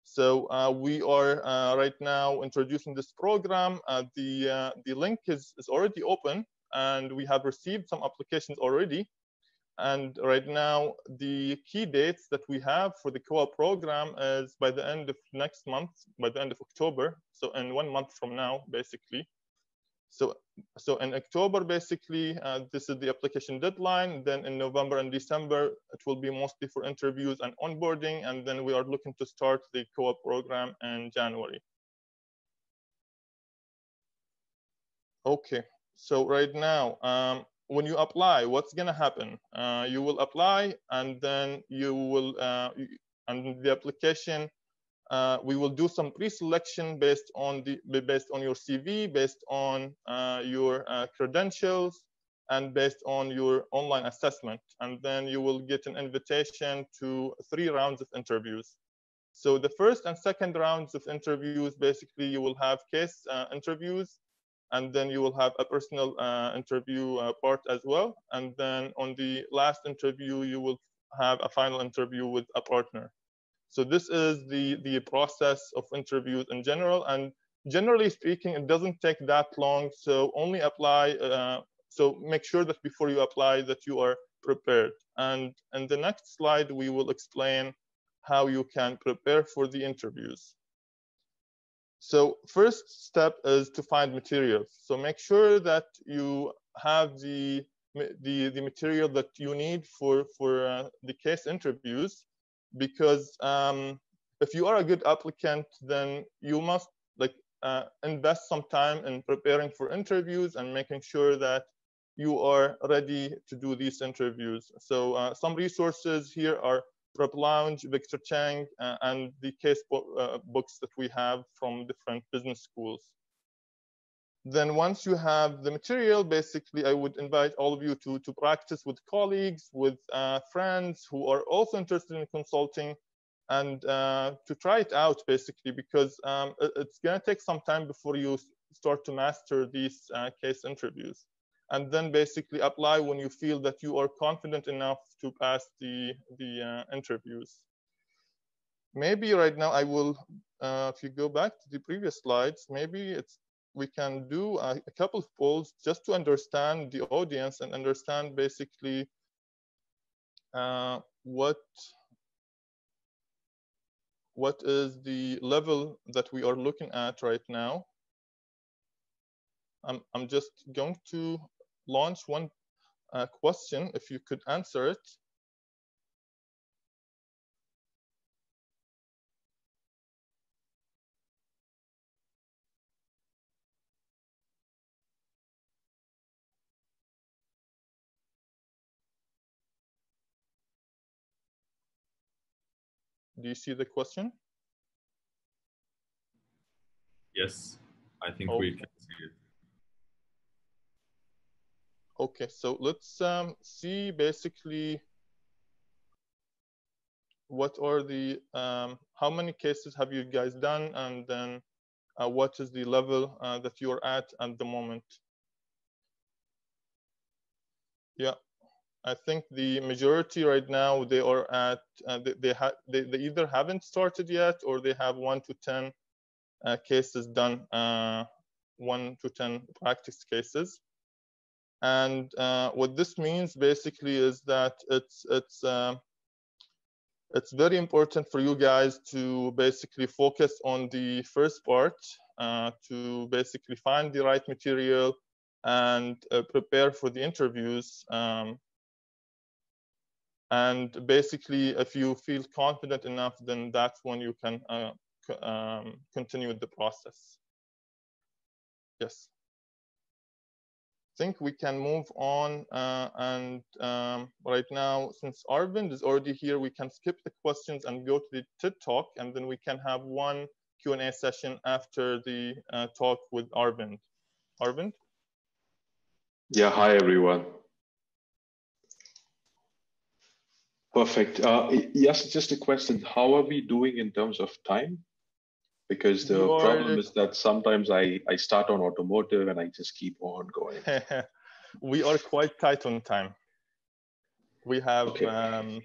F: So uh, we are uh, right now introducing this program. Uh, the, uh, the link is, is already open and we have received some applications already. And right now, the key dates that we have for the co-op program is by the end of next month, by the end of October. So in one month from now, basically. So, so in October, basically, uh, this is the application deadline. Then in November and December, it will be mostly for interviews and onboarding. And then we are looking to start the co-op program in January. Okay, so right now, um, when you apply, what's gonna happen? Uh, you will apply and then you will, uh, and the application uh, we will do some pre-selection based on the based on your CV, based on uh, your uh, credentials, and based on your online assessment. And then you will get an invitation to three rounds of interviews. So the first and second rounds of interviews, basically, you will have case uh, interviews, and then you will have a personal uh, interview uh, part as well. And then on the last interview, you will have a final interview with a partner. So this is the, the process of interviews in general. And generally speaking, it doesn't take that long. So only apply, uh, so make sure that before you apply that you are prepared. And in the next slide, we will explain how you can prepare for the interviews. So first step is to find materials. So make sure that you have the, the, the material that you need for, for uh, the case interviews because um, if you are a good applicant, then you must like uh, invest some time in preparing for interviews and making sure that you are ready to do these interviews. So uh, some resources here are Prep Lounge, Victor Cheng, uh, and the case bo uh, books that we have from different business schools. Then once you have the material, basically, I would invite all of you to, to practice with colleagues, with uh, friends who are also interested in consulting and uh, to try it out, basically, because um, it, it's going to take some time before you start to master these uh, case interviews. And then basically apply when you feel that you are confident enough to pass the, the uh, interviews. Maybe right now I will, uh, if you go back to the previous slides, maybe it's we can do a, a, couple of polls just to understand the audience and understand basically uh, what what is the level that we are looking at right now. I'm, I'm just going to launch one uh, question, if you could answer it. Do you see the question?
G: Yes, I think okay. we can see it.
F: Okay, so let's um, see basically what are the, um, how many cases have you guys done and then uh, what is the level uh, that you're at at the moment? Yeah, I think the majority right now they are at uh, they they, they, they either haven't started yet or they have one to ten uh, cases done, uh, one to ten practice cases. And uh, what this means basically is that it's it's uh, it's very important for you guys to basically focus on the first part uh, to basically find the right material and prepare for the interviews. Um, and basically, if you feel confident enough, then that's when you can uh, um, continue with the process. Yes. I think we can move on. Uh, and um, right now, since Arvind is already here, we can skip the questions and go to the TED Talk, and then we can have one Q&A session after the uh, talk with Arvind. Arvind?
H: Yeah, hi everyone. Perfect. Uh, yes, just a question. How are we doing in terms of time? Because the are... problem is that sometimes I, I start on automotive and I just keep on going. <laughs>
F: we are quite tight on time. We have okay. um,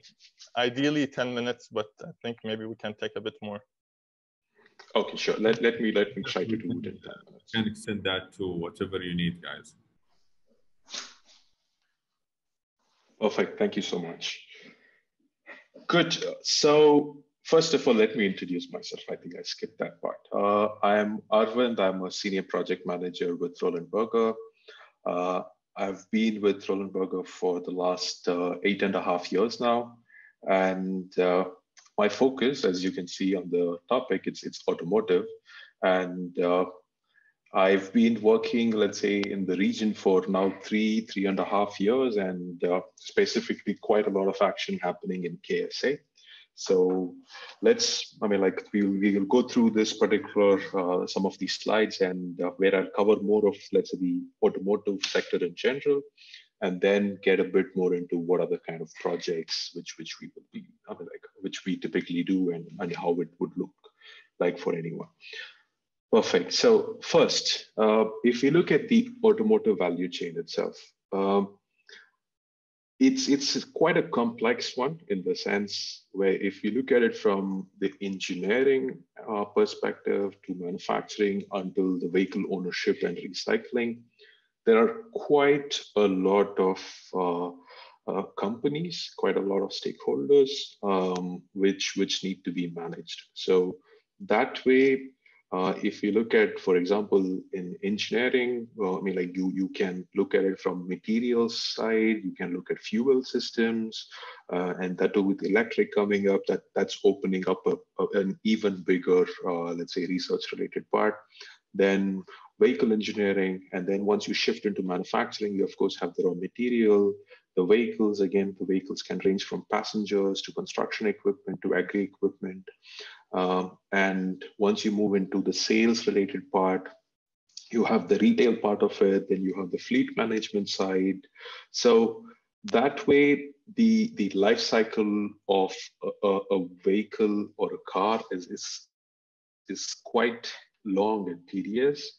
F: ideally 10 minutes, but I think maybe we can take a bit more.
H: Okay, sure. Let, let me let me try to do it.
G: Can extend that to whatever you need, guys.
H: Perfect. Thank you so much. Good. So first of all, let me introduce myself. I think I skipped that part. Uh, I'm Arvind. I'm a senior project manager with Roland Berger. Uh, I've been with Roland Berger for the last uh, eight and a half years now. And uh, my focus, as you can see on the topic, it's, it's automotive. And uh, I've been working, let's say, in the region for now three, three and a half years, and uh, specifically quite a lot of action happening in KSA. So let's, I mean, like we will, we will go through this particular, uh, some of these slides and uh, where I'll cover more of, let's say, the automotive sector in general, and then get a bit more into what are the kind of projects which, which we would be, I mean, like, which we typically do and, and how it would look like for anyone. Perfect. So first, uh, if we look at the automotive value chain itself, um, it's it's quite a complex one in the sense where if you look at it from the engineering uh, perspective to manufacturing until the vehicle ownership and recycling, there are quite a lot of uh, uh, companies, quite a lot of stakeholders, um, which which need to be managed. So that way, uh, if you look at, for example, in engineering, well, I mean, like you, you can look at it from materials side, you can look at fuel systems, uh, and that with electric coming up, that that's opening up a, a, an even bigger, uh, let's say, research related part. Then vehicle engineering, and then once you shift into manufacturing, you of course have the raw material, the vehicles, again, the vehicles can range from passengers to construction equipment to agri equipment. Um, and once you move into the sales related part, you have the retail part of it, then you have the fleet management side. So that way, the, the life cycle of a, a vehicle or a car is, is, is quite long and tedious.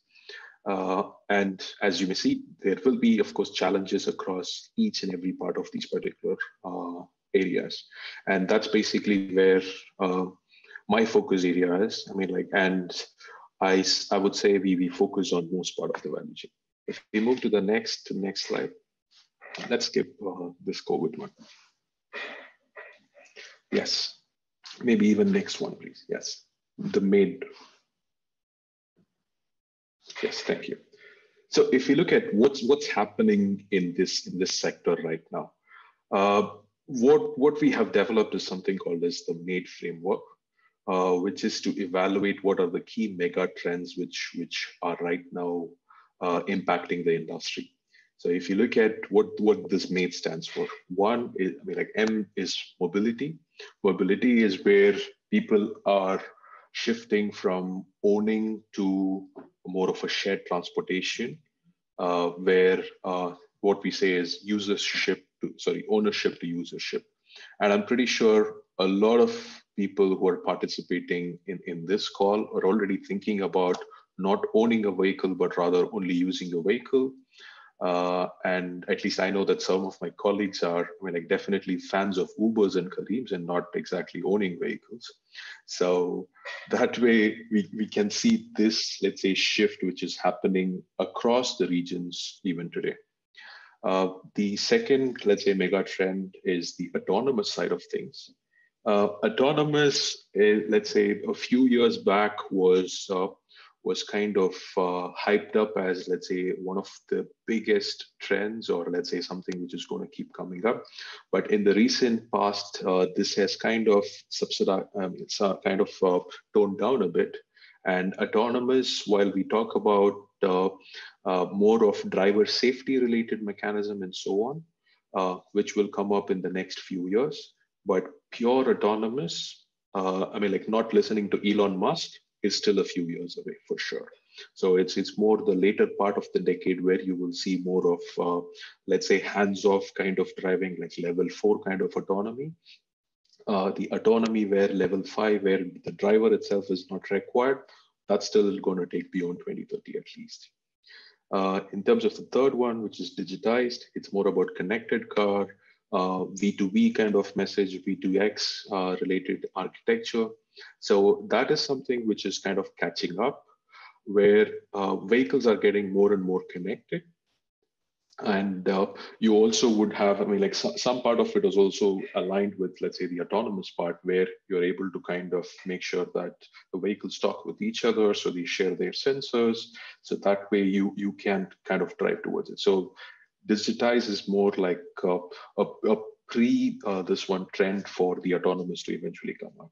H: Uh, and as you may see, there will be, of course, challenges across each and every part of these particular uh, areas. And that's basically where uh, my focus area is. I mean, like, and I, I would say we, we focus on most part of the value chain. If we move to the next, next slide, let's skip uh, this COVID one. Yes, maybe even next one, please. Yes, the main. Yes, thank you. So if you look at what's what's happening in this in this sector right now, uh, what what we have developed is something called as the MADE framework, uh, which is to evaluate what are the key mega trends which, which are right now uh, impacting the industry. So if you look at what, what this MADE stands for, one is, I mean, like M is mobility. Mobility is where people are shifting from owning to more of a shared transportation, uh, where uh, what we say is usership to, sorry, ownership to usership. And I'm pretty sure a lot of people who are participating in, in this call are already thinking about not owning a vehicle, but rather only using a vehicle. Uh, and at least I know that some of my colleagues are, I mean, like definitely fans of Ubers and Careems and not exactly owning vehicles. So that way we, we can see this, let's say, shift which is happening across the regions even today. Uh, the second, let's say, mega trend is the autonomous side of things. Uh, autonomous, uh, let's say a few years back, was uh, was kind of uh, hyped up as, let's say, one of the biggest trends, or let's say something which is going to keep coming up. But in the recent past, uh, this has kind of subsidized, um, it's uh, kind of toned down a bit. And autonomous, while we talk about more of driver safety related mechanism and so on, which will come up in the next few years. But pure autonomous, uh, I mean, like not listening to Elon Musk is still a few years away for sure. So it's it's more the later part of the decade where you will see more of, uh, let's say, hands-off kind of driving, like level four kind of autonomy. Uh, the autonomy where level five, where the driver itself is not required, that's still going to take beyond 2030 at least. Uh, in terms of the third one, which is digitized, it's more about connected car, V2V kind of message, V2X uh, related architecture. So that is something which is kind of catching up, where uh, vehicles are getting more and more connected. And uh, you also would have i mean like so, some part of it is also aligned with let's say the autonomous part where you're able to kind of make sure that the vehicles talk with each other so they share their sensors. So that way you you can kind of drive towards it. So digitize is more like a, a, a pre uh, this one trend for the autonomous to eventually come up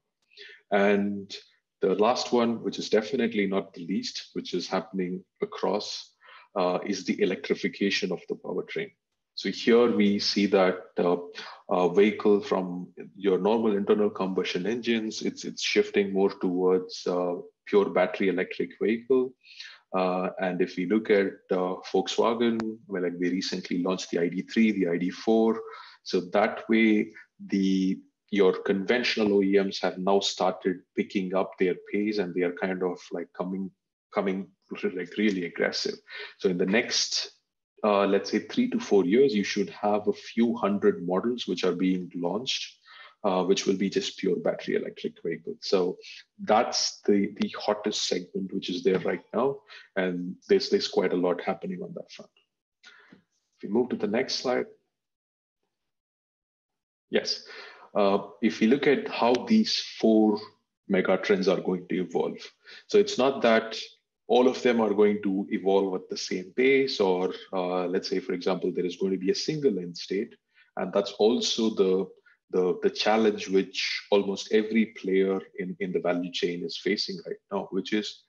H: and the last one which is definitely not the least which is happening across uh, is the electrification of the powertrain. So here we see that uh, vehicle from your normal internal combustion engines, it's, it's shifting more towards uh, pure battery electric vehicle. Uh, and if we look at uh, Volkswagen, well, like they recently launched the ID3, the ID4. So that way, the your conventional OEMs have now started picking up their pace and they are kind of like coming coming like really aggressive. So in the next, uh, let's say three to four years, you should have a few hundred models which are being launched, uh, which will be just pure battery electric vehicles. So that's the the hottest segment which is there right now, and there's there's quite a lot happening on that front. If we move to the next slide. Yes, uh, if we look at how these four mega trends are going to evolve. So it's not that all of them are going to evolve at the same pace or uh, let's say for example there is going to be a single end state and that's also the the, the challenge which almost every player in, in the value chain is facing right now which is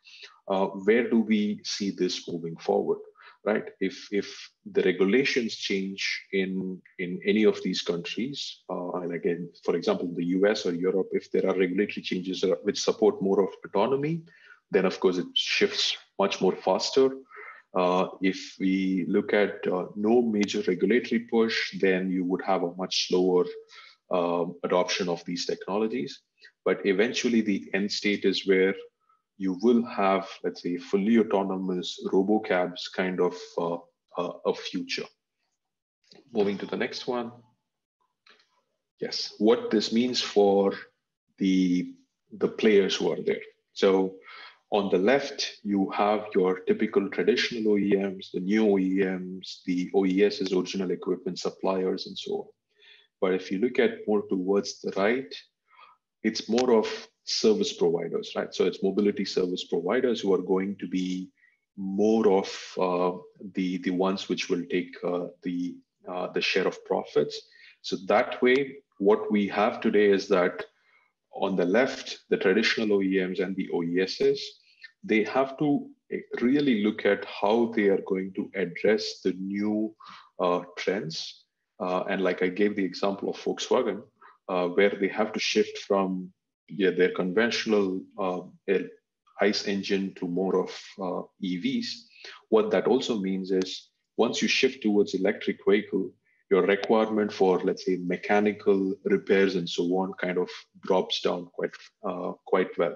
H: uh, where do we see this moving forward right if if the regulations change in in any of these countries uh, and again for example the us or europe if there are regulatory changes which support more of autonomy then of course it shifts much more faster. Uh, if we look at uh, no major regulatory push, then you would have a much slower uh, adoption of these technologies. But eventually, the end state is where you will have, let's say, fully autonomous robocabs kind of uh, a future. Moving to the next one. Yes, what this means for the the players who are there. So on the left, you have your typical traditional OEMs, the new OEMs, the OES's original equipment suppliers, and so on. But if you look at more towards the right, it's more of service providers, right? So it's mobility service providers who are going to be more of uh, the the ones which will take uh, the uh, the share of profits. So that way, what we have today is that on the left, the traditional OEMs and the OESs, they have to really look at how they are going to address the new uh, trends. Uh, and like I gave the example of Volkswagen, uh, where they have to shift from yeah, their conventional uh, ICE engine to more of EVs. What that also means is once you shift towards electric vehicle, your requirement for let's say mechanical repairs and so on kind of drops down quite uh, quite well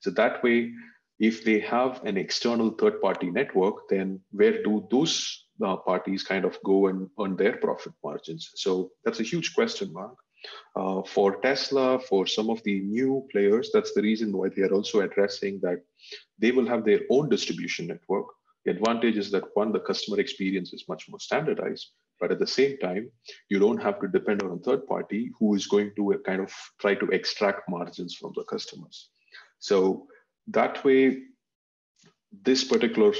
H: so that way if they have an external third party network then where do those uh, parties kind of go and earn their profit margins. So that's a huge question mark. Uh, for tesla for some of the new players that's the reason why they are also addressing that they will have their own distribution network. The advantage is that one, the customer experience is much more standardized, but at the same time, you don't have to depend on a third party who is going to kind of try to extract margins from the customers. So that way, this particular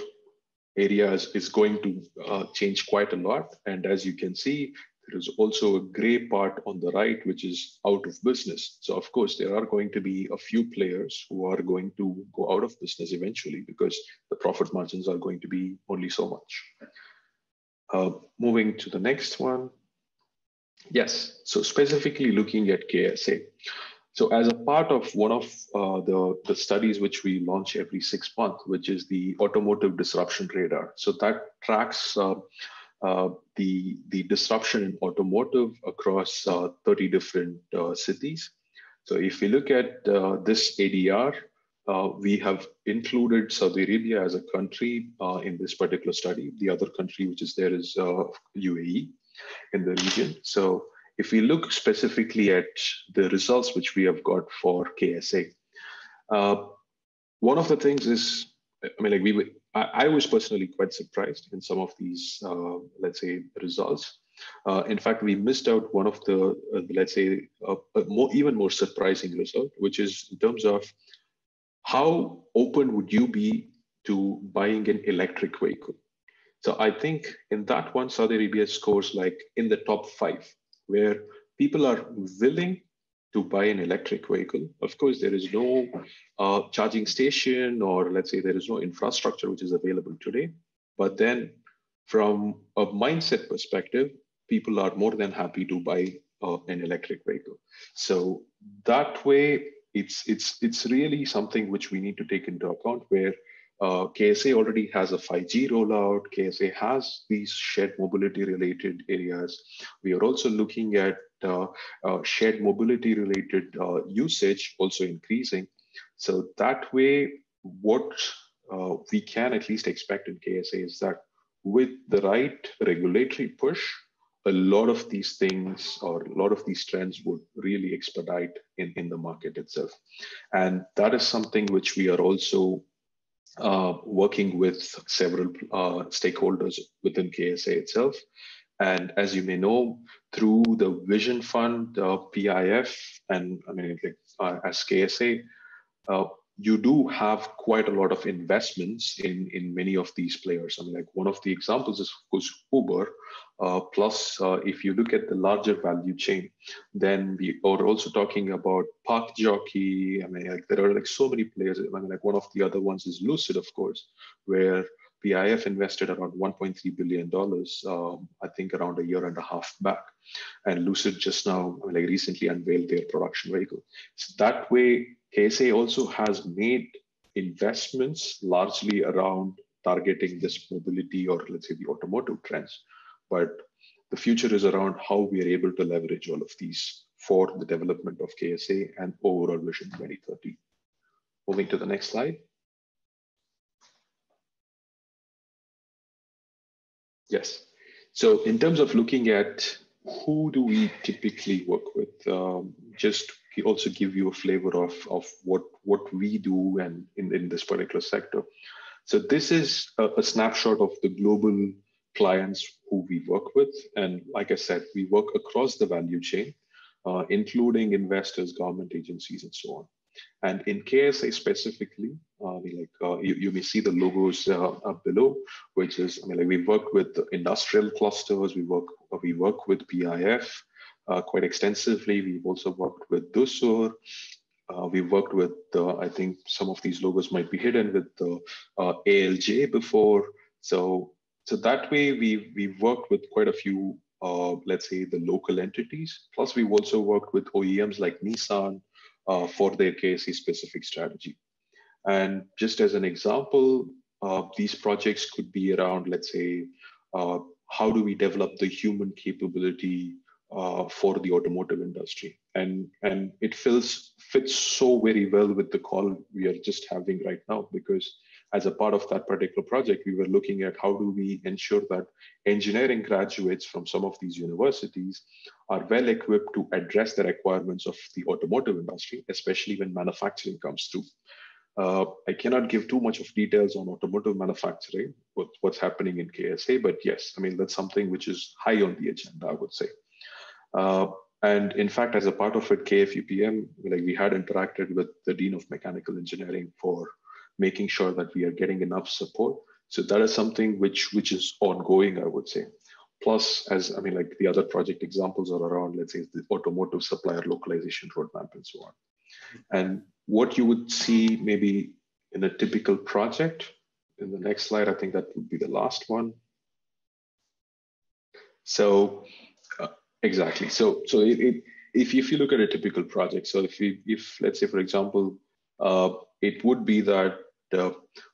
H: area is, going to uh, change quite a lot. And as you can see, there is also a gray part on the right, which is out of business. So of course, there are going to be a few players who are going to go out of business eventually because the profit margins are going to be only so much. Uh, moving to the next one. Yes, so specifically looking at KSA. So as a part of one of uh, the, the studies which we launch every six months, which is the Automotive Disruption Radar. So that tracks uh, uh, the, the disruption in automotive across uh, 30 different uh, cities. So if we look at uh, this ADR, we have included Saudi Arabia as a country in this particular study. The other country which is there is UAE in the region. So if we look specifically at the results which we have got for KSA, uh, one of the things is, I mean, like we, I, I was personally quite surprised in some of these, uh, let's say, results. Uh, in fact, we missed out one of the, uh, let's say, more, even more surprising result, which is in terms of how open would you be to buying an electric vehicle? So I think in that one, Saudi Arabia scores like in the top five where people are willing to buy an electric vehicle. Of course, there is no uh, charging station or let's say there is no infrastructure which is available today. But then from a mindset perspective, people are more than happy to buy uh, an electric vehicle. So that way, it's, it's, it's really something which we need to take into account where uh, KSA already has a 5G rollout. KSA has these shared mobility related areas. We are also looking at uh, uh, shared mobility related uh, usage also increasing. So that way, what uh, we can at least expect in KSA is that with the right regulatory push, a lot of these things or a lot of these trends would really expedite in, in the market itself. And that is something which we are also uh, working with several uh, stakeholders within KSA itself. And as you may know, through the Vision Fund, uh, PIF, and I mean, like, uh, as KSA, uh, you do have quite a lot of investments in, in many of these players. I mean, like one of the examples is, course, Uber. Uh, plus, uh, if you look at the larger value chain, then we are also talking about Park Jockey. I mean, like there are like so many players. I mean, like one of the other ones is Lucid, of course, where PIF invested around 1.3 billion dollars, um, I think, around a year and a half back, and Lucid just now, like recently unveiled their production vehicle. So that way, KSA also has made investments largely around targeting this mobility or let's say the automotive trends. But the future is around how we are able to leverage all of these for the development of KSA and overall Vision 2030. Moving to the next slide. Yes. So in terms of looking at who do we typically work with, um, just also give you a flavor of, of what, what we do and in, in this particular sector. So this is a, a snapshot of the global clients who we work with. And like I said, we work across the value chain, uh, including investors, government agencies, and so on. And in KSA specifically, uh, like uh, you, you may see the logos uh, up below, which is I mean like we work with industrial clusters, we work we work with PIF, uh, quite extensively. We've also worked with Dussur. Uh, we've worked with, uh, I think some of these logos might be hidden with the uh, ALJ before. So, so that way we, we've worked with quite a few, uh, let's say the local entities. Plus we've also worked with OEMs like Nissan uh, for their KSA specific strategy. And just as an example, these projects could be around, let's say, how do we develop the human capability uh, for the automotive industry. And, and it feels, fits so very well with the call we are just having right now, because as a part of that particular project, we were looking at how do we ensure that engineering graduates from some of these universities are well equipped to address the requirements of the automotive industry, especially when manufacturing comes through. Uh, I cannot give too much of details on automotive manufacturing, what, what's happening in KSA, but yes, I mean, that's something which is high on the agenda, I would say. Uh, and in fact, as a part of it, KFUPM, like we had interacted with the Dean of Mechanical Engineering for making sure that we are getting enough support. So that is something which, which is ongoing, I would say. plus, as I mean, like the other project examples are around, let's say, the automotive supplier localization roadmap and so on. And what you would see maybe in a typical project, in the next slide, I think that would be the last one. So uh, exactly. So so it, it, if if you look at a typical project, so if we if let's say for example, uh, it would be that uh,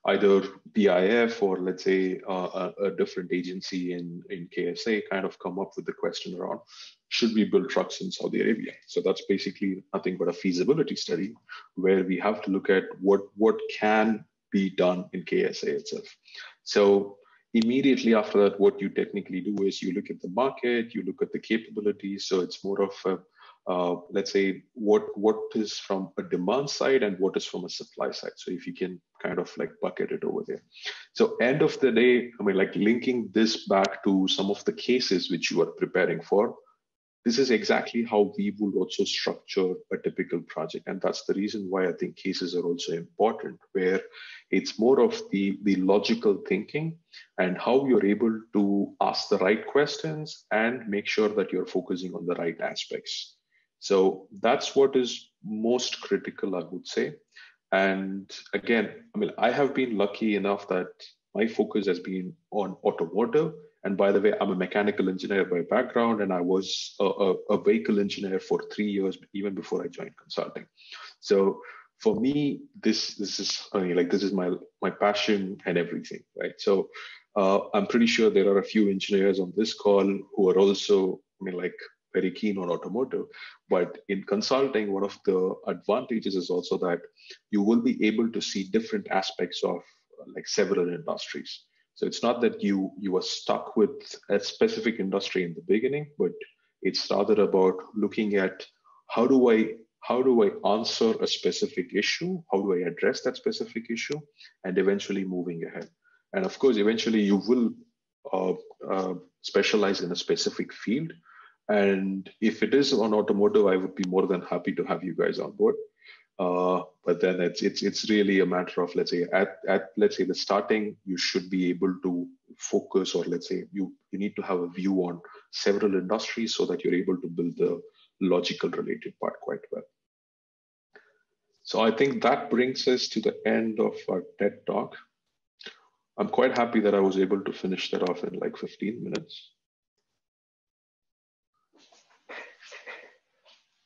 H: either PIF or let's say uh, a, a, different agency in, in KSA kind of come up with the question around should we build trucks in Saudi Arabia? So that's basically nothing but a feasibility study where we have to look at what what can be done in KSA itself. So immediately after that, what you technically do is you look at the market, you look at the capabilities. So it's more of a uh, let's say what what is from a demand side and what is from a supply side so if you can kind of like bucket it over there so end of the day i mean like linking this back to some of the cases which you are preparing for this is exactly how we will also structure a typical project and that's the reason why i think cases are also important where it's more of the the logical thinking and how you're able to ask the right questions and make sure that you're focusing on the right aspects so that's what is most critical, I would say. And again, I mean, I have been lucky enough that my focus has been on automotive. And by the way, I'm a mechanical engineer by background, and I was a, a, a vehicle engineer for three years, even before I joined consulting. So for me, this this is I mean, like this is my my passion and everything, right? So uh, I'm pretty sure there are a few engineers on this call who are also I mean, like very keen on automotive. But in consulting, one of the advantages is also that you will be able to see different aspects of like several industries. So it's not that you you are stuck with a specific industry in the beginning, but it's rather about looking at how do I how do I answer a specific issue? How do I address that specific issue? And eventually moving ahead. And of course, eventually you will uh, uh, specialize in a specific field, and if it is on automotive, I would be more than happy to have you guys on board. Uh, but then it's it's it's really a matter of let's say at at let's say the starting, you should be able to focus, or let's say you you need to have a view on several industries so that you're able to build the logical related part quite well. So I think that brings us to the end of our TED talk. I'm quite happy that I was able to finish that off in like 15 minutes.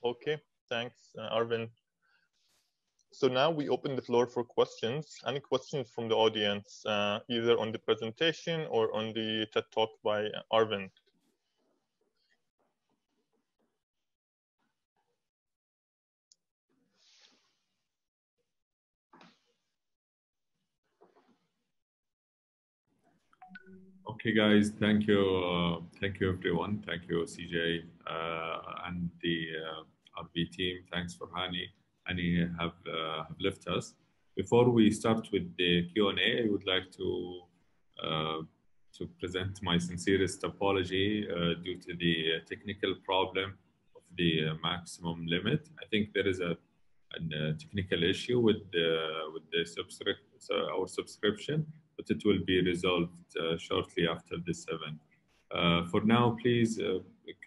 F: Okay, thanks, uh, Arvind. So now we open the floor for questions. Any questions from the audience, uh, either on the presentation or on the TED Talk by Arvind?
G: Okay, guys, thank you. Uh, thank you, everyone. Thank you, CJ uh, and the uh, RB team. Thanks for Hani. Hani have, uh, have left us. Before we start with the Q&A, I would like to uh, to present my sincerest apology uh, due to the technical problem of the maximum limit. I think there is a, a technical issue with the with the subscript our subscription, but it will be resolved uh, shortly after this event. Uh, for now, please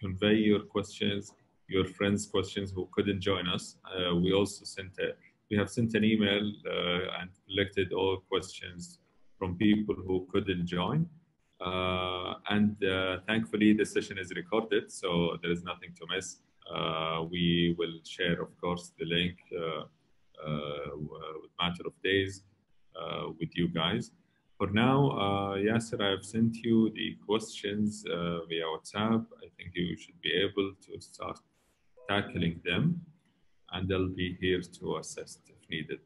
G: convey your questions your friends' questions who couldn't join us. Uh, we also sent a, we have sent an email uh, and collected all questions from people who couldn't join. Uh, and thankfully, the session is recorded, so there is nothing to miss. We will share, of course, the link with matter of days with you guys. For now, uh, Yasser, I have sent you the questions uh, via WhatsApp. I think you should be able to start tackling them, and they'll be here to assist if needed.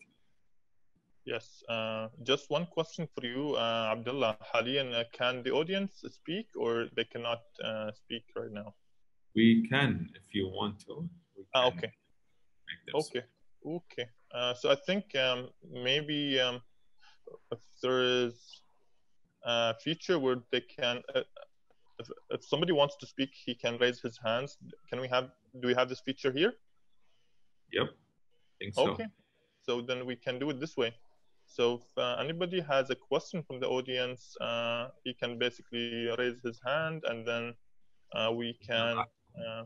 F: Yes, uh, just one question for you, uh, Abdullah. Halian, uh, can the audience speak or they cannot uh, speak right now?
G: We can if you want to.
F: Ah, okay. Okay. Okay. Uh, so I think um, maybe um, if there is a feature where they can, uh, if, if somebody wants to speak, he can raise his hands. Can we have, do we have this feature here?
G: Yep, think so.
F: Okay, so then we can do it this way. so if uh, anybody has a question from the audience, uh, he can basically raise his hand and then uh, we can. Uh,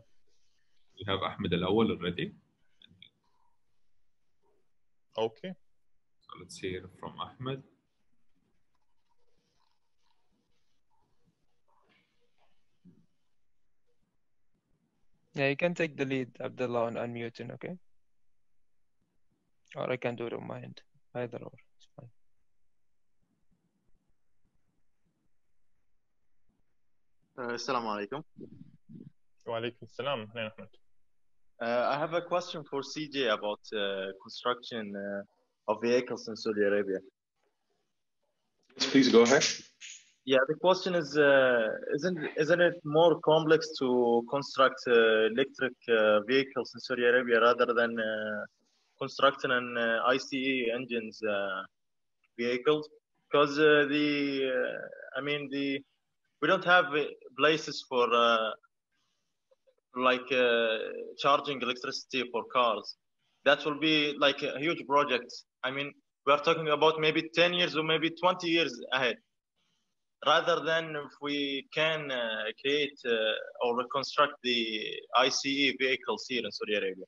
G: we have Ahmed Al Awal already.
F: Okay.
G: So let's hear from Ahmed.
E: Yeah, you can take the lead, Abdullah, on unmuting, okay? Or I can do it on my end, either or, it's fine.
I: Uh, Assalamu alaikum.
F: Wa alaikum salam.
I: Uh, I have a question for CJ about uh, construction uh, of vehicles in Saudi Arabia.
H: Please go ahead.
I: Yeah, the question is, uh, isn't isn't it more complex to construct uh, electric uh, vehicles in Saudi Arabia rather than uh, constructing an uh, ICE engines uh, vehicles? Because the, I mean, the we don't have places for like charging electricity for cars. That will be like a huge project. I mean, we are talking about maybe 10 years or maybe 20 years ahead rather than if we can uh, create uh, or reconstruct the ICE vehicles here in Saudi Arabia?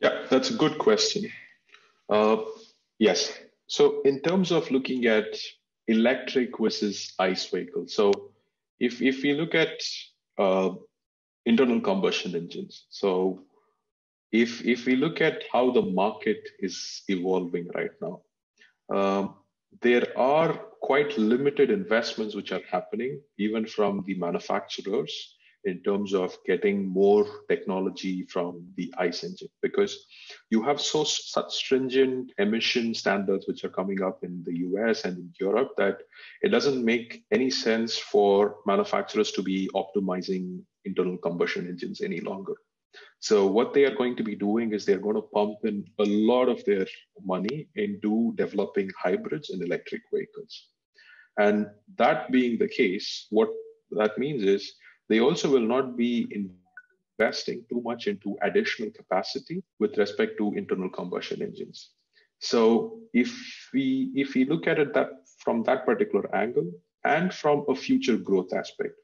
H: Yeah, that's a good question. Uh, yes. So in terms of looking at electric versus ICE vehicles, so if if we look at uh, internal combustion engines, so if if we look at how the market is evolving right now, um, there are quite limited investments which are happening, even from the manufacturers, in terms of getting more technology from the ICE engine, because you have so such stringent emission standards which are coming up in the US and in Europe that it doesn't make any sense for manufacturers to be optimizing internal combustion engines any longer. So what they are going to be doing is they're going to pump in a lot of their money into developing hybrids and electric vehicles. And that being the case, what that means is they also will not be investing too much into additional capacity with respect to internal combustion engines. So if we if we look at it that from that particular angle and from a future growth aspect,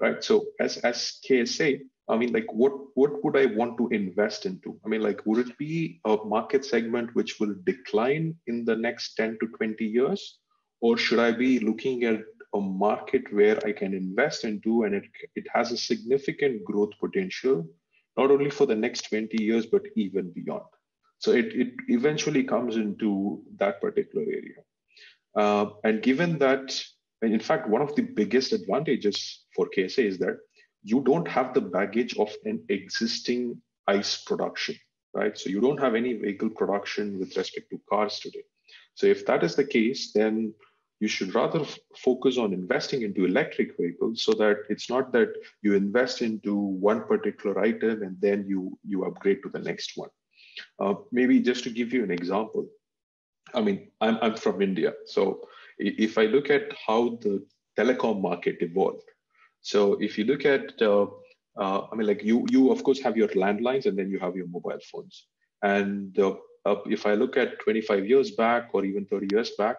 H: right? So as as KSA, I mean, like, what what would I want to invest into? I mean, like, would it be a market segment which will decline in the next 10 to 20 years? Or should I be looking at a market where I can invest into and it, it has a significant growth potential, not only for the next 20 years, but even beyond? So it, it eventually comes into that particular area. Uh, and given that, and in fact, one of the biggest advantages for KSA is that you don't have the baggage of an existing ICE production, right? So you don't have any vehicle production with respect to cars today. So if that is the case, then you should rather focus on investing into electric vehicles so that it's not that you invest into one particular item and then you you upgrade to the next one. Uh, maybe just to give you an example, I mean, I'm, I'm from India. So if I look at how the telecom market evolved, so if you look at, uh, uh, I mean, like you, you of course have your landlines and then you have your mobile phones. And uh, if I look at 25 years back or even 30 years back,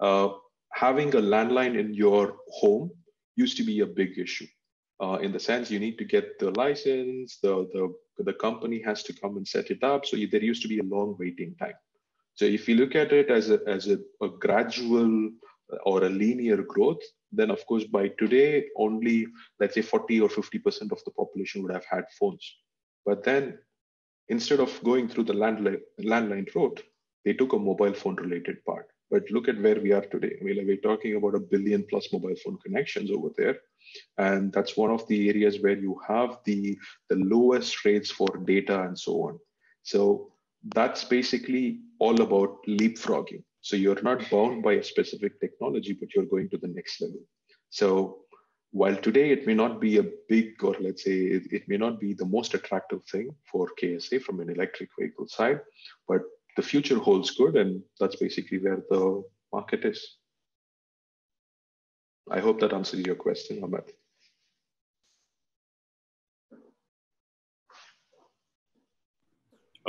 H: uh, having a landline in your home used to be a big issue. Uh, in the sense you need to get the license, the, the, the company has to come and set it up. So there used to be a long waiting time. So if you look at it as a, as a, a gradual or a linear growth, then of course by today only let's say 40 or 50 percent of the population would have had phones but then instead of going through the landline, landline route they took a mobile phone related part but look at where we are today. I mean like we're talking about a billion plus mobile phone connections over there. And that's one of the areas where you have the the lowest rates for data and so on. So that's basically all about leapfrogging. So you're not bound by a specific technology, but you're going to the next level. So while today it may not be a big, or let's say it, it may not be the most attractive thing for KSA from an electric vehicle side, but the future holds good. And that's basically where the market is. I hope that answers your question, Ahmed.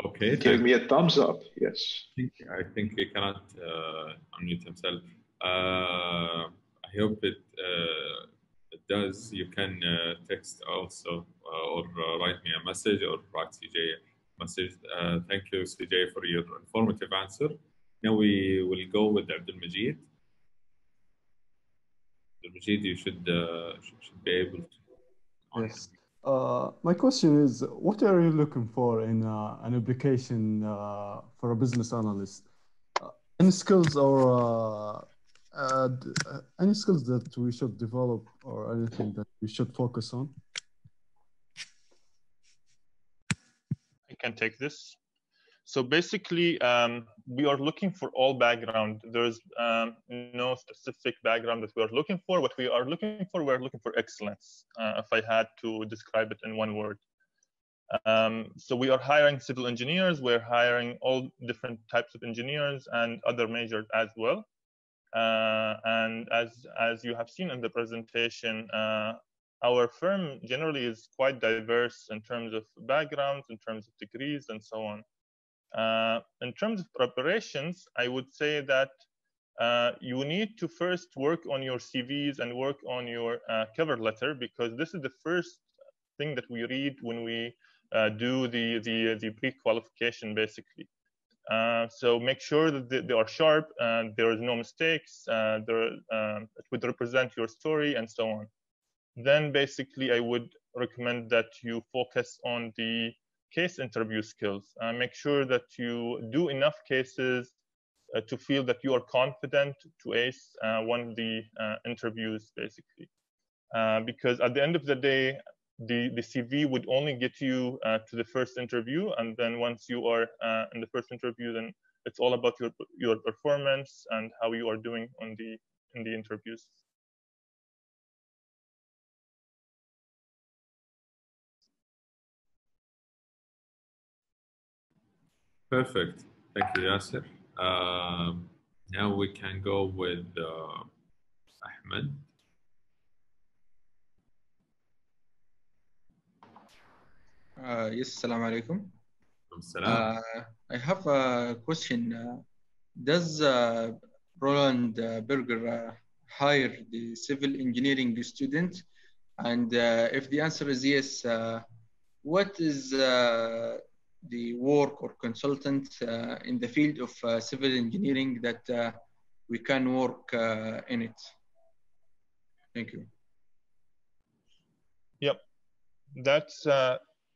G: Okay.
H: Give me a thumbs up. Yes.
G: I think, I think he cannot uh, unmute himself. Uh, I hope it, uh, it does. You can uh, text also uh, or uh, write me a message or write CJ message. Uh, thank you, CJ, for your informative answer. Now we will go with Abdul Majid. Abdul Majid, you should, should, should be able to.
J: Yes. Uh, my question is, what are you looking for in uh, an application uh, for a business analyst? Uh, any skills or uh, uh, any skills that we should develop or anything that we should focus on?
F: Can take this. So basically, um, we are looking for all background. There's um, no specific background that we are looking for. What we are looking for, we're looking for excellence, uh, if I had to describe it in one word. Um, so we are hiring civil engineers, we're hiring all different types of engineers and other majors as well. Uh, and as, as you have seen in the presentation, uh, our firm generally is quite diverse in terms of backgrounds, in terms of degrees, and so on. Uh, in terms of preparations, I would say that uh, you need to first work on your CVs and work on your uh, cover letter because this is the first thing that we read when we uh, do the, the, the pre-qualification basically. Uh, so make sure that they, they are sharp and there is no mistakes, uh, there, um, it would represent your story and so on. Then basically I would recommend that you focus on the case interview skills. Uh, make sure that you do enough cases uh, to feel that you are confident to ace uh, one of the uh, interviews, basically. Uh, because at the end of the day, the, the CV would only get you uh, to the first interview. And then once you are in the first interview, then it's all about your, your performance and how you are doing on the, in the interviews.
G: Perfect. Thank you, Yasser. Uh, now we can go with uh, Ahmed.
K: Uh, yes, Assalamu alaikum. Uh, I have a question. Uh, does uh, Roland uh, Berger uh, hire the civil engineering student? And uh, if the answer is yes, uh, what is uh, the work or consultant uh, in the field of uh, civil engineering that uh, we can work in it? Thank you.
F: Yep, that's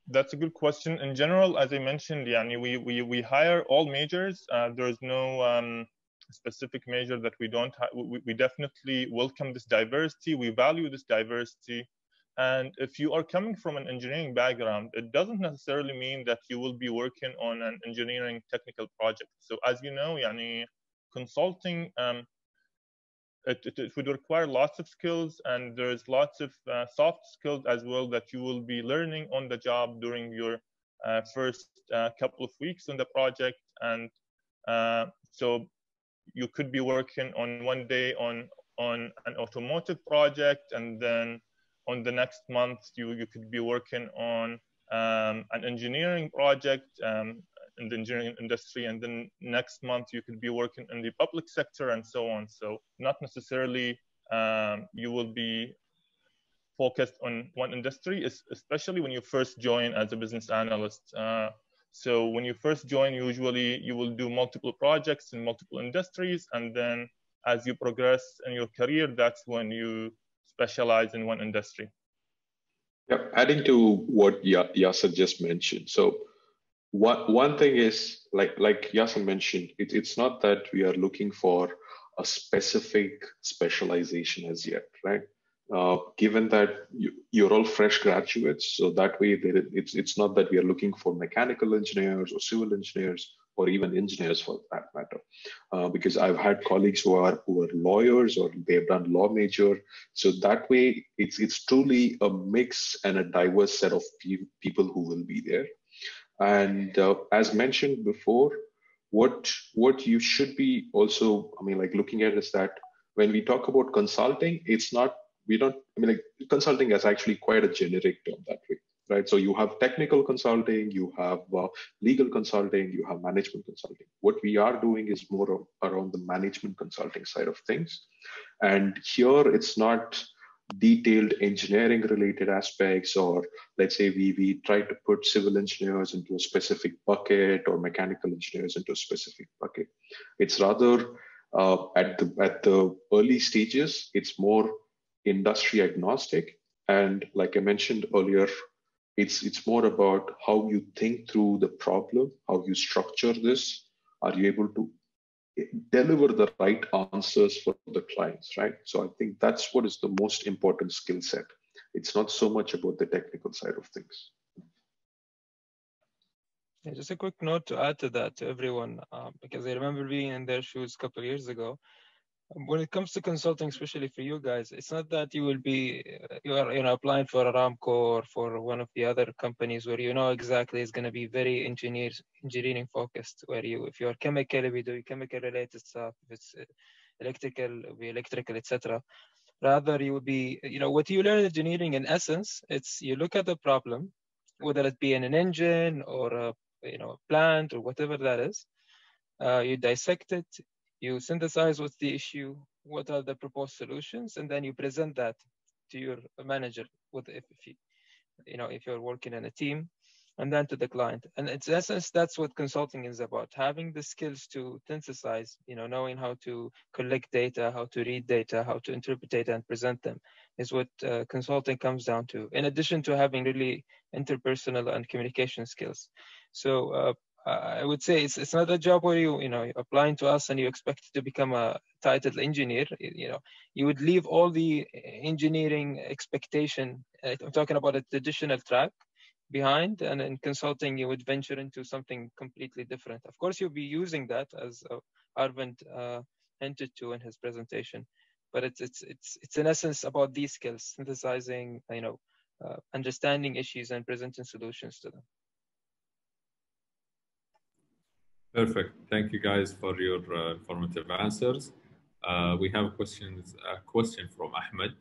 F: that's a good question. In general, as I mentioned, yani, we, we, we hire all majors. Uh, there's no um, specific major that we don't we, we definitely welcome this diversity. We value this diversity. And if you are coming from an engineering background, it doesn't necessarily mean that you will be working on an engineering technical project. So as you know, yani, consulting, um, it, it, it, would require lots of skills and there's lots of uh, soft skills as well that you will be learning on the job during your uh, first uh, couple of weeks on the project. And uh, so you could be working on one day on, on an automotive project and then on the next month you, you could be working on um, an engineering project um, in the engineering industry and then next month you could be working in the public sector and so on. So not necessarily um, you will be focused on one industry especially when you first join as a business analyst. Uh, so when you first join usually you will do multiple projects in multiple industries and then as you progress in your career that's when you specialize in one industry.
H: Yeah, adding to what Yasser just mentioned. So one, one thing is like like Yasser mentioned, it, it's not that we are looking for a specific specialization as yet, right? Uh, given that you, are all fresh graduates, so that way it's it's not that we are looking for mechanical engineers or civil engineers or even engineers for that matter. Uh, because I've had colleagues who are who are lawyers or they've done law major. So that way, it's it's truly a mix and a diverse set of pe- people who will be there. And uh, as mentioned before, what what you should be also, I mean, like looking at is that when we talk about consulting, it's not we don't. I mean, like consulting is actually quite a generic term that way right? So you have technical consulting, you have uh, legal consulting, you have management consulting. What we are doing is more around the management consulting side of things. And here it's not detailed engineering related aspects or let's say we, we try to put civil engineers into a specific bucket or mechanical engineers into a specific bucket. It's rather uh, at the at the early stages, it's more industry agnostic. And like I mentioned earlier, it's it's more about how you think through the problem, how you structure this. Are you able to deliver the right answers for the clients, right? So I think that's what is the most important skill set. It's not so much about the technical side of things.
E: Yeah, just a quick note to add to that to everyone, um, because I remember being in their shoes a couple years ago. When it comes to consulting, especially for you guys, it's not that you will be uh, you are you know applying for Aramco or for one of the other companies where you know exactly it's going to be very engineers engineering focused. Where you if you are chemical, we do chemical related stuff. If it's uh, electrical, we electrical, etc. Rather, you will be you know what you learn in engineering in essence. It's you look at the problem, whether it be in an engine or a you know plant or whatever that is. Uh, you dissect it, you synthesize what's the issue, what are the proposed solutions, and then you present that to your manager with if, if you, you know if you're working in a team, and then to the client. And in essence, that's what consulting is about: having the skills to synthesize, you know, knowing how to collect data, how to read data, how to interpret data and present them is what uh, consulting comes down to. In addition to having really interpersonal and communication skills. So uh, I would say it's, it's not a job where you you know you applying to us and you expect to become a titled engineer. You know you would leave all the engineering expectation. Uh, I'm talking about a traditional track behind, and in consulting you would venture into something completely different. Of course, you'll be using that as Arvind uh, hinted to in his presentation, but it's it's it's it's in essence about these skills, synthesizing, you know, uh, understanding issues and presenting solutions to them.
G: Perfect. Thank you guys for your uh, informative answers. Uh, we have questions. A question from Ahmed.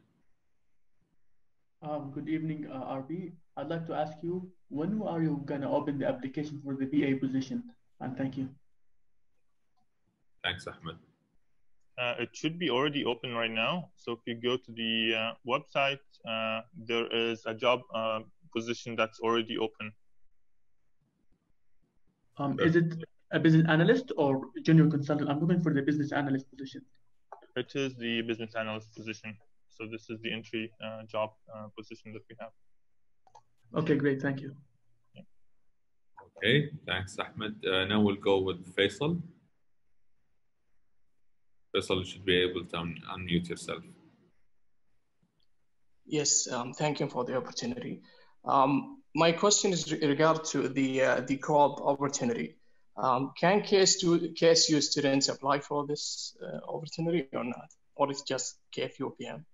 L: Um, good evening, uh, RB. I'd like to ask you, when are you going to open the application for the BA position? And thank you.
G: Thanks, Ahmed.
F: Uh, it should be already open right now. So if you go to the uh, website, uh, there is a job uh, position that's already open.
L: Um, is it a business analyst or junior consultant? I'm looking for the business analyst position.
F: It is the business analyst position. So this is the entry uh, job uh, position that we have.
L: Okay, great. Thank you.
G: Okay, thanks, Ahmed. Uh, now we'll go with Faisal. Faisal, you should be able to un unmute yourself.
M: Yes, um, thank you for the opportunity. Um, my question is regard to the uh, the co-op opportunity. Um, can KSU, KSU students apply for this uh, opportunity or not? Or it's just KFU PM?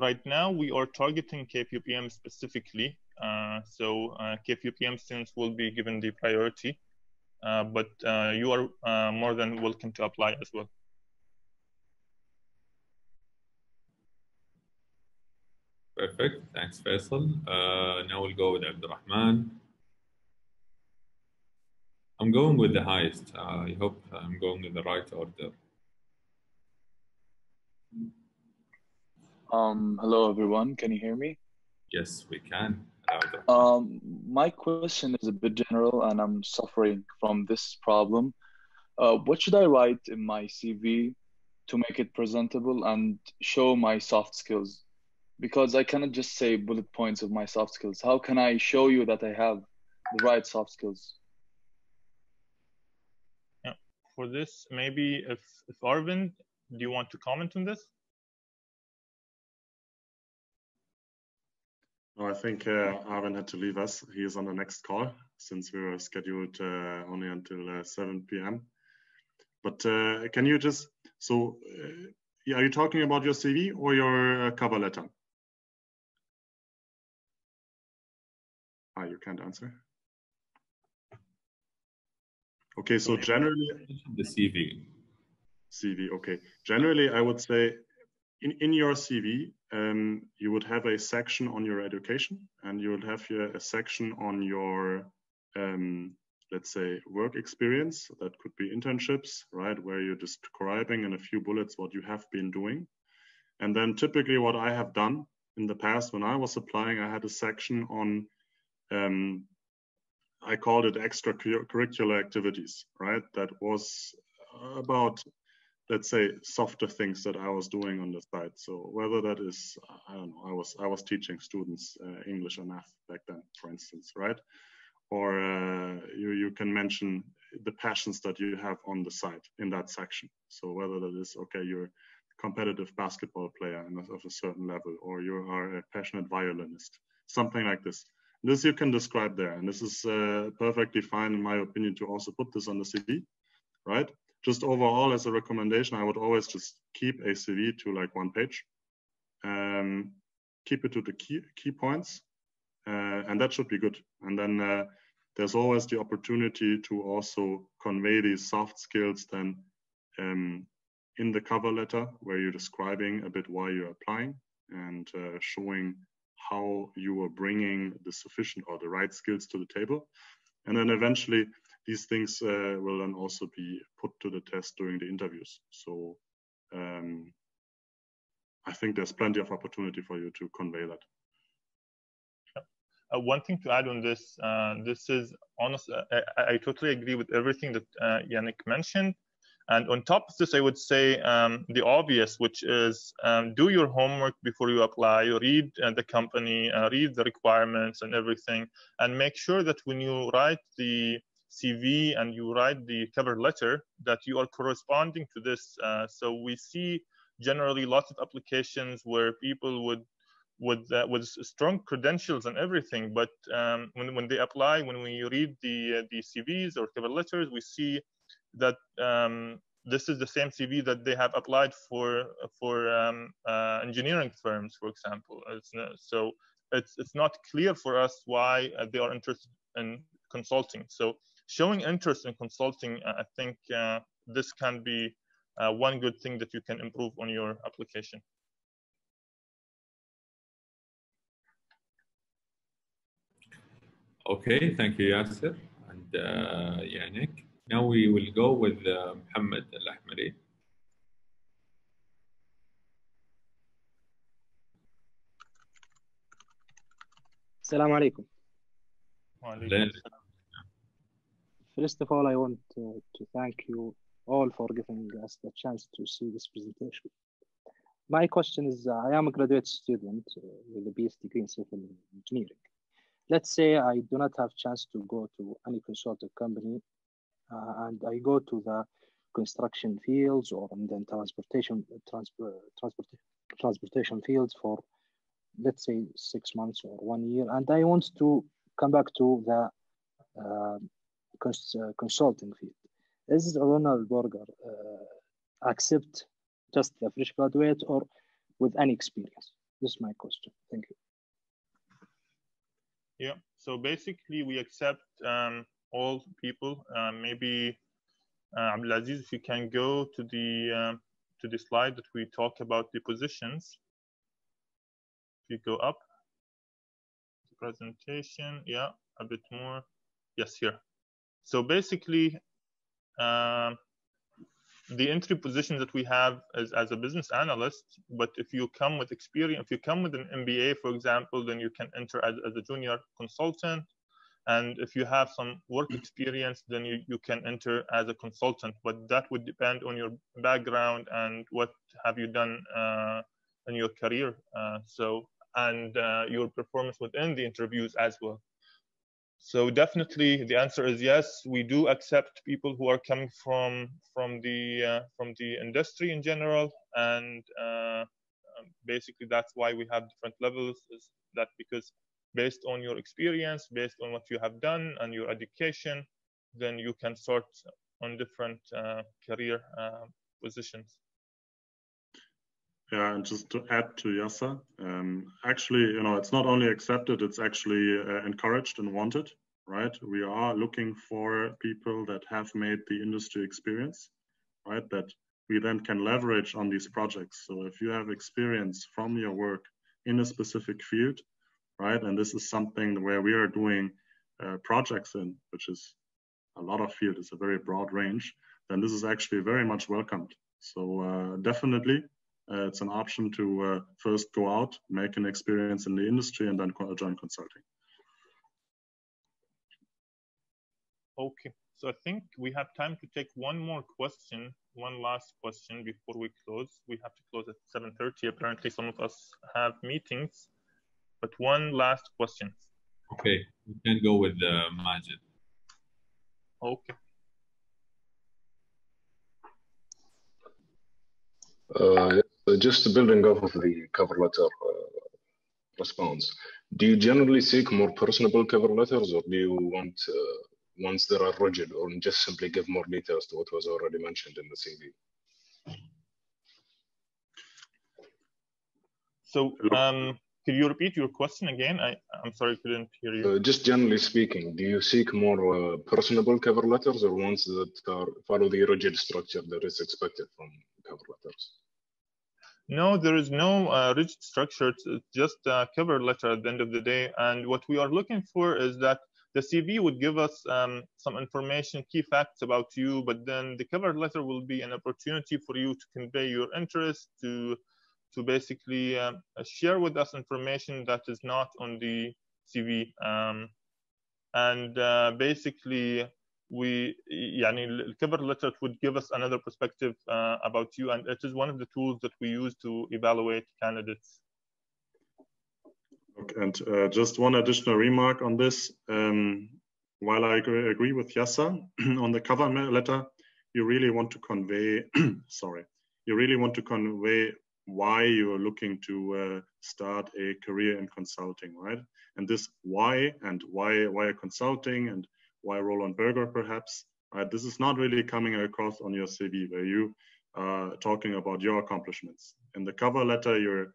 F: Right now, we are targeting KFU PM specifically. Uh, so uh, KFU PM students will be given the priority, uh, but uh, you are uh, more than welcome to apply as well.
G: Perfect. Thanks, Faisal. now we'll go with Abdurrahman. I'm going with the highest. Uh, I hope I'm going in the right order.
N: Um, hello, everyone. Can you hear me?
G: Yes, we can.
N: Um, my question is a bit general, and I'm suffering from this problem. Uh, what should I write in my CV to make it presentable and show my soft skills? Because I cannot just say bullet points of my soft skills. How can I show you that I have the right soft skills?
F: For this. Maybe if, if Arvind, do you want to comment on this?
B: No, I think uh, Arvind had to leave us. He is on the next call since we were scheduled uh, only until uh, 7 p.m. But uh, can you just, so uh, are you talking about your CV or your uh, cover letter? Ah, you can't answer. Okay, so generally
G: the CV.
B: CV. Okay, generally I would say in, in your CV, um, you would have a section on your education and you would have here a section on your, um, let's say, work experience. That could be internships, right? Where you're describing in a few bullets what you have been doing. And then typically what I have done in the past when I was applying, I had a section on, um, I called it extracurricular activities, right? That was about let's say softer things that I was doing on the side. So whether that is, I don't know, I was I was teaching students uh, English or math back then, for instance, right? Or uh, you you can mention the passions that you have on the side in that section. So whether that is okay, you're competitive basketball player of a certain level, or you are a passionate violinist, something like this. This you can describe there, and this is uh, perfectly fine in my opinion to also put this on the CV, right? just overall as a recommendation, I would always just keep a CV to like one page. Um, keep it to the key, key points, uh, and that should be good. And then uh, there's always the opportunity to also convey these soft skills then um, in the cover letter where you're describing a bit why you're applying and uh, showing how you are bringing the sufficient or the right skills to the table. And then eventually these things uh, will then also be put to the test during the interviews. So um, I think there's plenty of opportunity for you to convey that.
F: Uh, one thing to add on this, uh, this is honest. Uh, I, I, totally agree with everything that uh, Yannick mentioned. And on top of this, I would say um, the obvious, which is um, do your homework before you apply. Read uh, the company, uh, read the requirements and everything, and make sure that when you write the CV and you write the cover letter that you are corresponding to this. Uh, so we see generally lots of applications where people would with uh, with strong credentials and everything, but um, when when they apply, when we read the uh, the CVs or cover letters, we see that um, this is the same CV that they have applied for for um, uh, engineering firms, for example. It's, so it's it's not clear for us why uh, they are interested in consulting. So showing interest in consulting, uh, I think uh, this can be uh, one good thing that you can improve on your application.
G: Okay, thank you, Yasser and uh, Yannick. Now we will go with uh, Muhammad Al-Ahmadi.
O: Assalamu alaikum. First of all, I want to, to thank you all for giving us the chance to see this presentation. My question is, uh, I am a graduate student uh, with a BS degree in civil engineering. Let's say I do not have chance to go to any consulting company and I go to the construction fields or then transportation, transport, transport, transportation fields for let's say six months or one year and I want to come back to the uh, cons uh, consulting field. Is Roland Berger uh, accept just a fresh graduate or with any experience? This is my question. Thank you.
F: Yeah, so basically we accept um, all people. Uh, maybe uh, Abdulaziz, if you can go to the uh, to the slide that we talk about the positions. If you go up, the presentation, yeah, a bit more. Yes, here. So basically, um, the entry position that we have as, as a business analyst, but if you come with experience, if you come with an MBA, for example, then you can enter as, as a junior consultant. And if you have some work experience, then you, you can enter as a consultant, but that would depend on your background and what have you done uh, in your career. Uh, so, and uh, your performance within the interviews as well. So definitely the answer is yes. We do accept people who are coming from from the uh, from the industry in general, and uh, um, basically that's why we have different levels. Is that because based on your experience, based on what you have done and your education, then you can sort on different uh, career uh, positions.
B: Yeah, and just to add to Yasser, um, actually, you know, it's not only accepted, it's actually uh, encouraged and wanted, right? We are looking for people that have made the industry experience, right? That we then can leverage on these projects. So if you have experience from your work in a specific field, right, and this is something where we are doing uh, projects in, which is a lot of field, it's a very broad range, then this is actually very much welcomed. So uh, definitely, uh, it's an option to uh, first go out, make an experience in the industry, and then join consulting.
F: Okay, so I think we have time to take one more question, one last question before we close. We have to close at 7.30. Apparently some of us have meetings, but one last question.
G: Okay, we can go with uh, Majid.
F: Okay.
H: Uh, just building off of the cover letter uh, response, do you generally seek more personable cover letters or do you want uh, ones that are rigid or just simply give more details to what was already mentioned in the CV?
F: So um, could you repeat your question again? I, I'm sorry, I couldn't hear you.
H: Uh, just generally speaking, do you seek more uh, personable cover letters or ones that are, follow the rigid structure that is expected from cover letters?
F: No, there is no uh, rigid structure. It's just a cover letter at the end of the day. And what we are looking for is that the CV would give us um, some information, key facts about you, but then the cover letter will be an opportunity for you to convey your interest, to to basically um, share with us information that is not on the CV. Um, and uh, basically, we, yani, cover letter would give us another perspective uh, about you. And it is one of the tools that we use to evaluate candidates.
B: Okay, and uh, just one additional remark on this. Um, while I agree, with Yasser <clears throat> on the cover letter, you really want to convey, <clears throat> sorry, you really want to convey why you're looking to uh, start a career in consulting right and this why and why why consulting and why Roland Berger perhaps. Right? This is not really coming across on your CV where you are uh, talking about your accomplishments. In the cover letter, you're,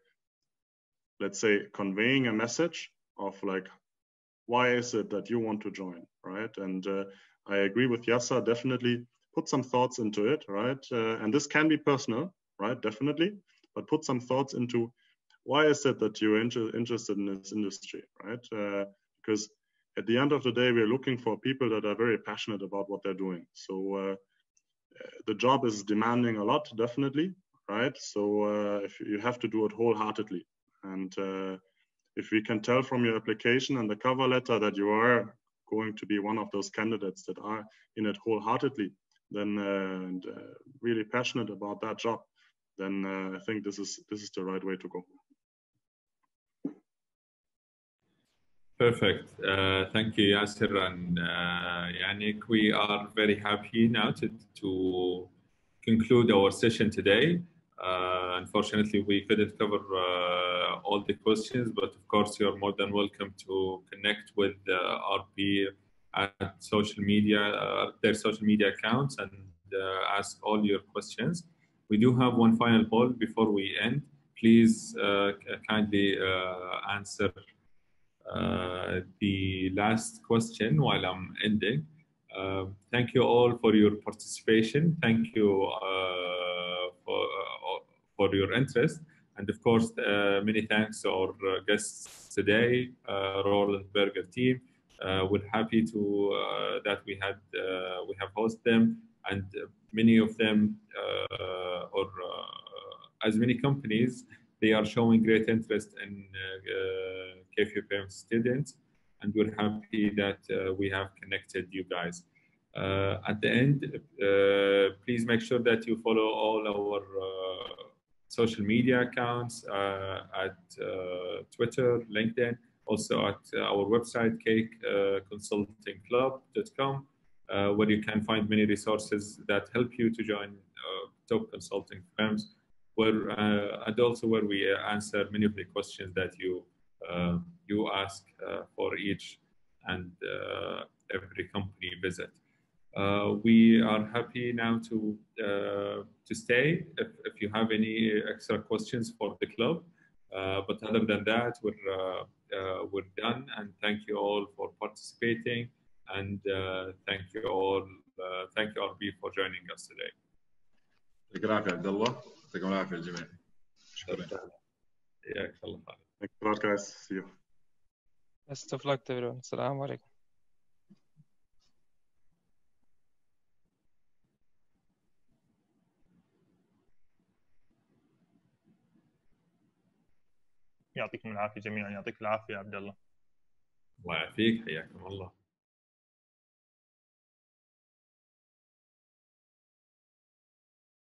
B: let's say, conveying a message of like, why is it that you want to join, right? And uh, I agree with Yasser, definitely put some thoughts into it, right? Uh, and this can be personal, right? Definitely, but put some thoughts into why is it that you're inter interested in this industry, right? Uh, because at the end of the day, we're looking for people that are very passionate about what they're doing. So uh, the job is demanding a lot, definitely, right? So uh, if you have to do it wholeheartedly, and uh, if we can tell from your application and the cover letter that you are going to be one of those candidates that are in it wholeheartedly, then uh, and uh, really passionate about that job, then uh, I think this is this is the right way to go.
G: Perfect. Uh, thank you, Yasser and uh, Yannick. We are very happy now to, to conclude our session today. Uh, unfortunately, we couldn't cover uh, all the questions, but of course, you're more than welcome to connect with uh, RB at social media, their social media accounts, and ask all your questions. We do have one final poll before we end. Please uh, kindly uh, answer uh, the last question while I'm ending. Uh, thank you all for your participation. Thank you uh, for, uh, for your interest. And of course, many thanks to our guests today, Roland Berger team. we're happy to that we had we have hosted them and many of them or as many companies they are showing great interest in uh, KFUPM students, and we're happy that uh, we have connected you guys. Uh, at the end, uh, please make sure that you follow all our social media accounts at Twitter, LinkedIn, also at our website, cakeconsultingclub.com, uh, where you can find many resources that help you to join uh, top consulting firms, where uh, and also where we answer many of the questions that you uh, you ask uh, for each and uh, every company visit. we are happy now to to stay if, if you have any extra questions for the club. but other than that, we're we're done. And thank you all for participating And thank you all. thank you, RB, for joining us today.
D: يعطيك العافيه عبد الله يعطيكم العافيه الجميع شكرا
G: حياك الله خالد
B: Thanks a lot, guys. See you.
E: Best of luck to everyone. السلام عليكم.
F: يعطيكم العافيه جميعا يعطيك العافيه يا عبد الله
G: الله يعافيك حياكم الله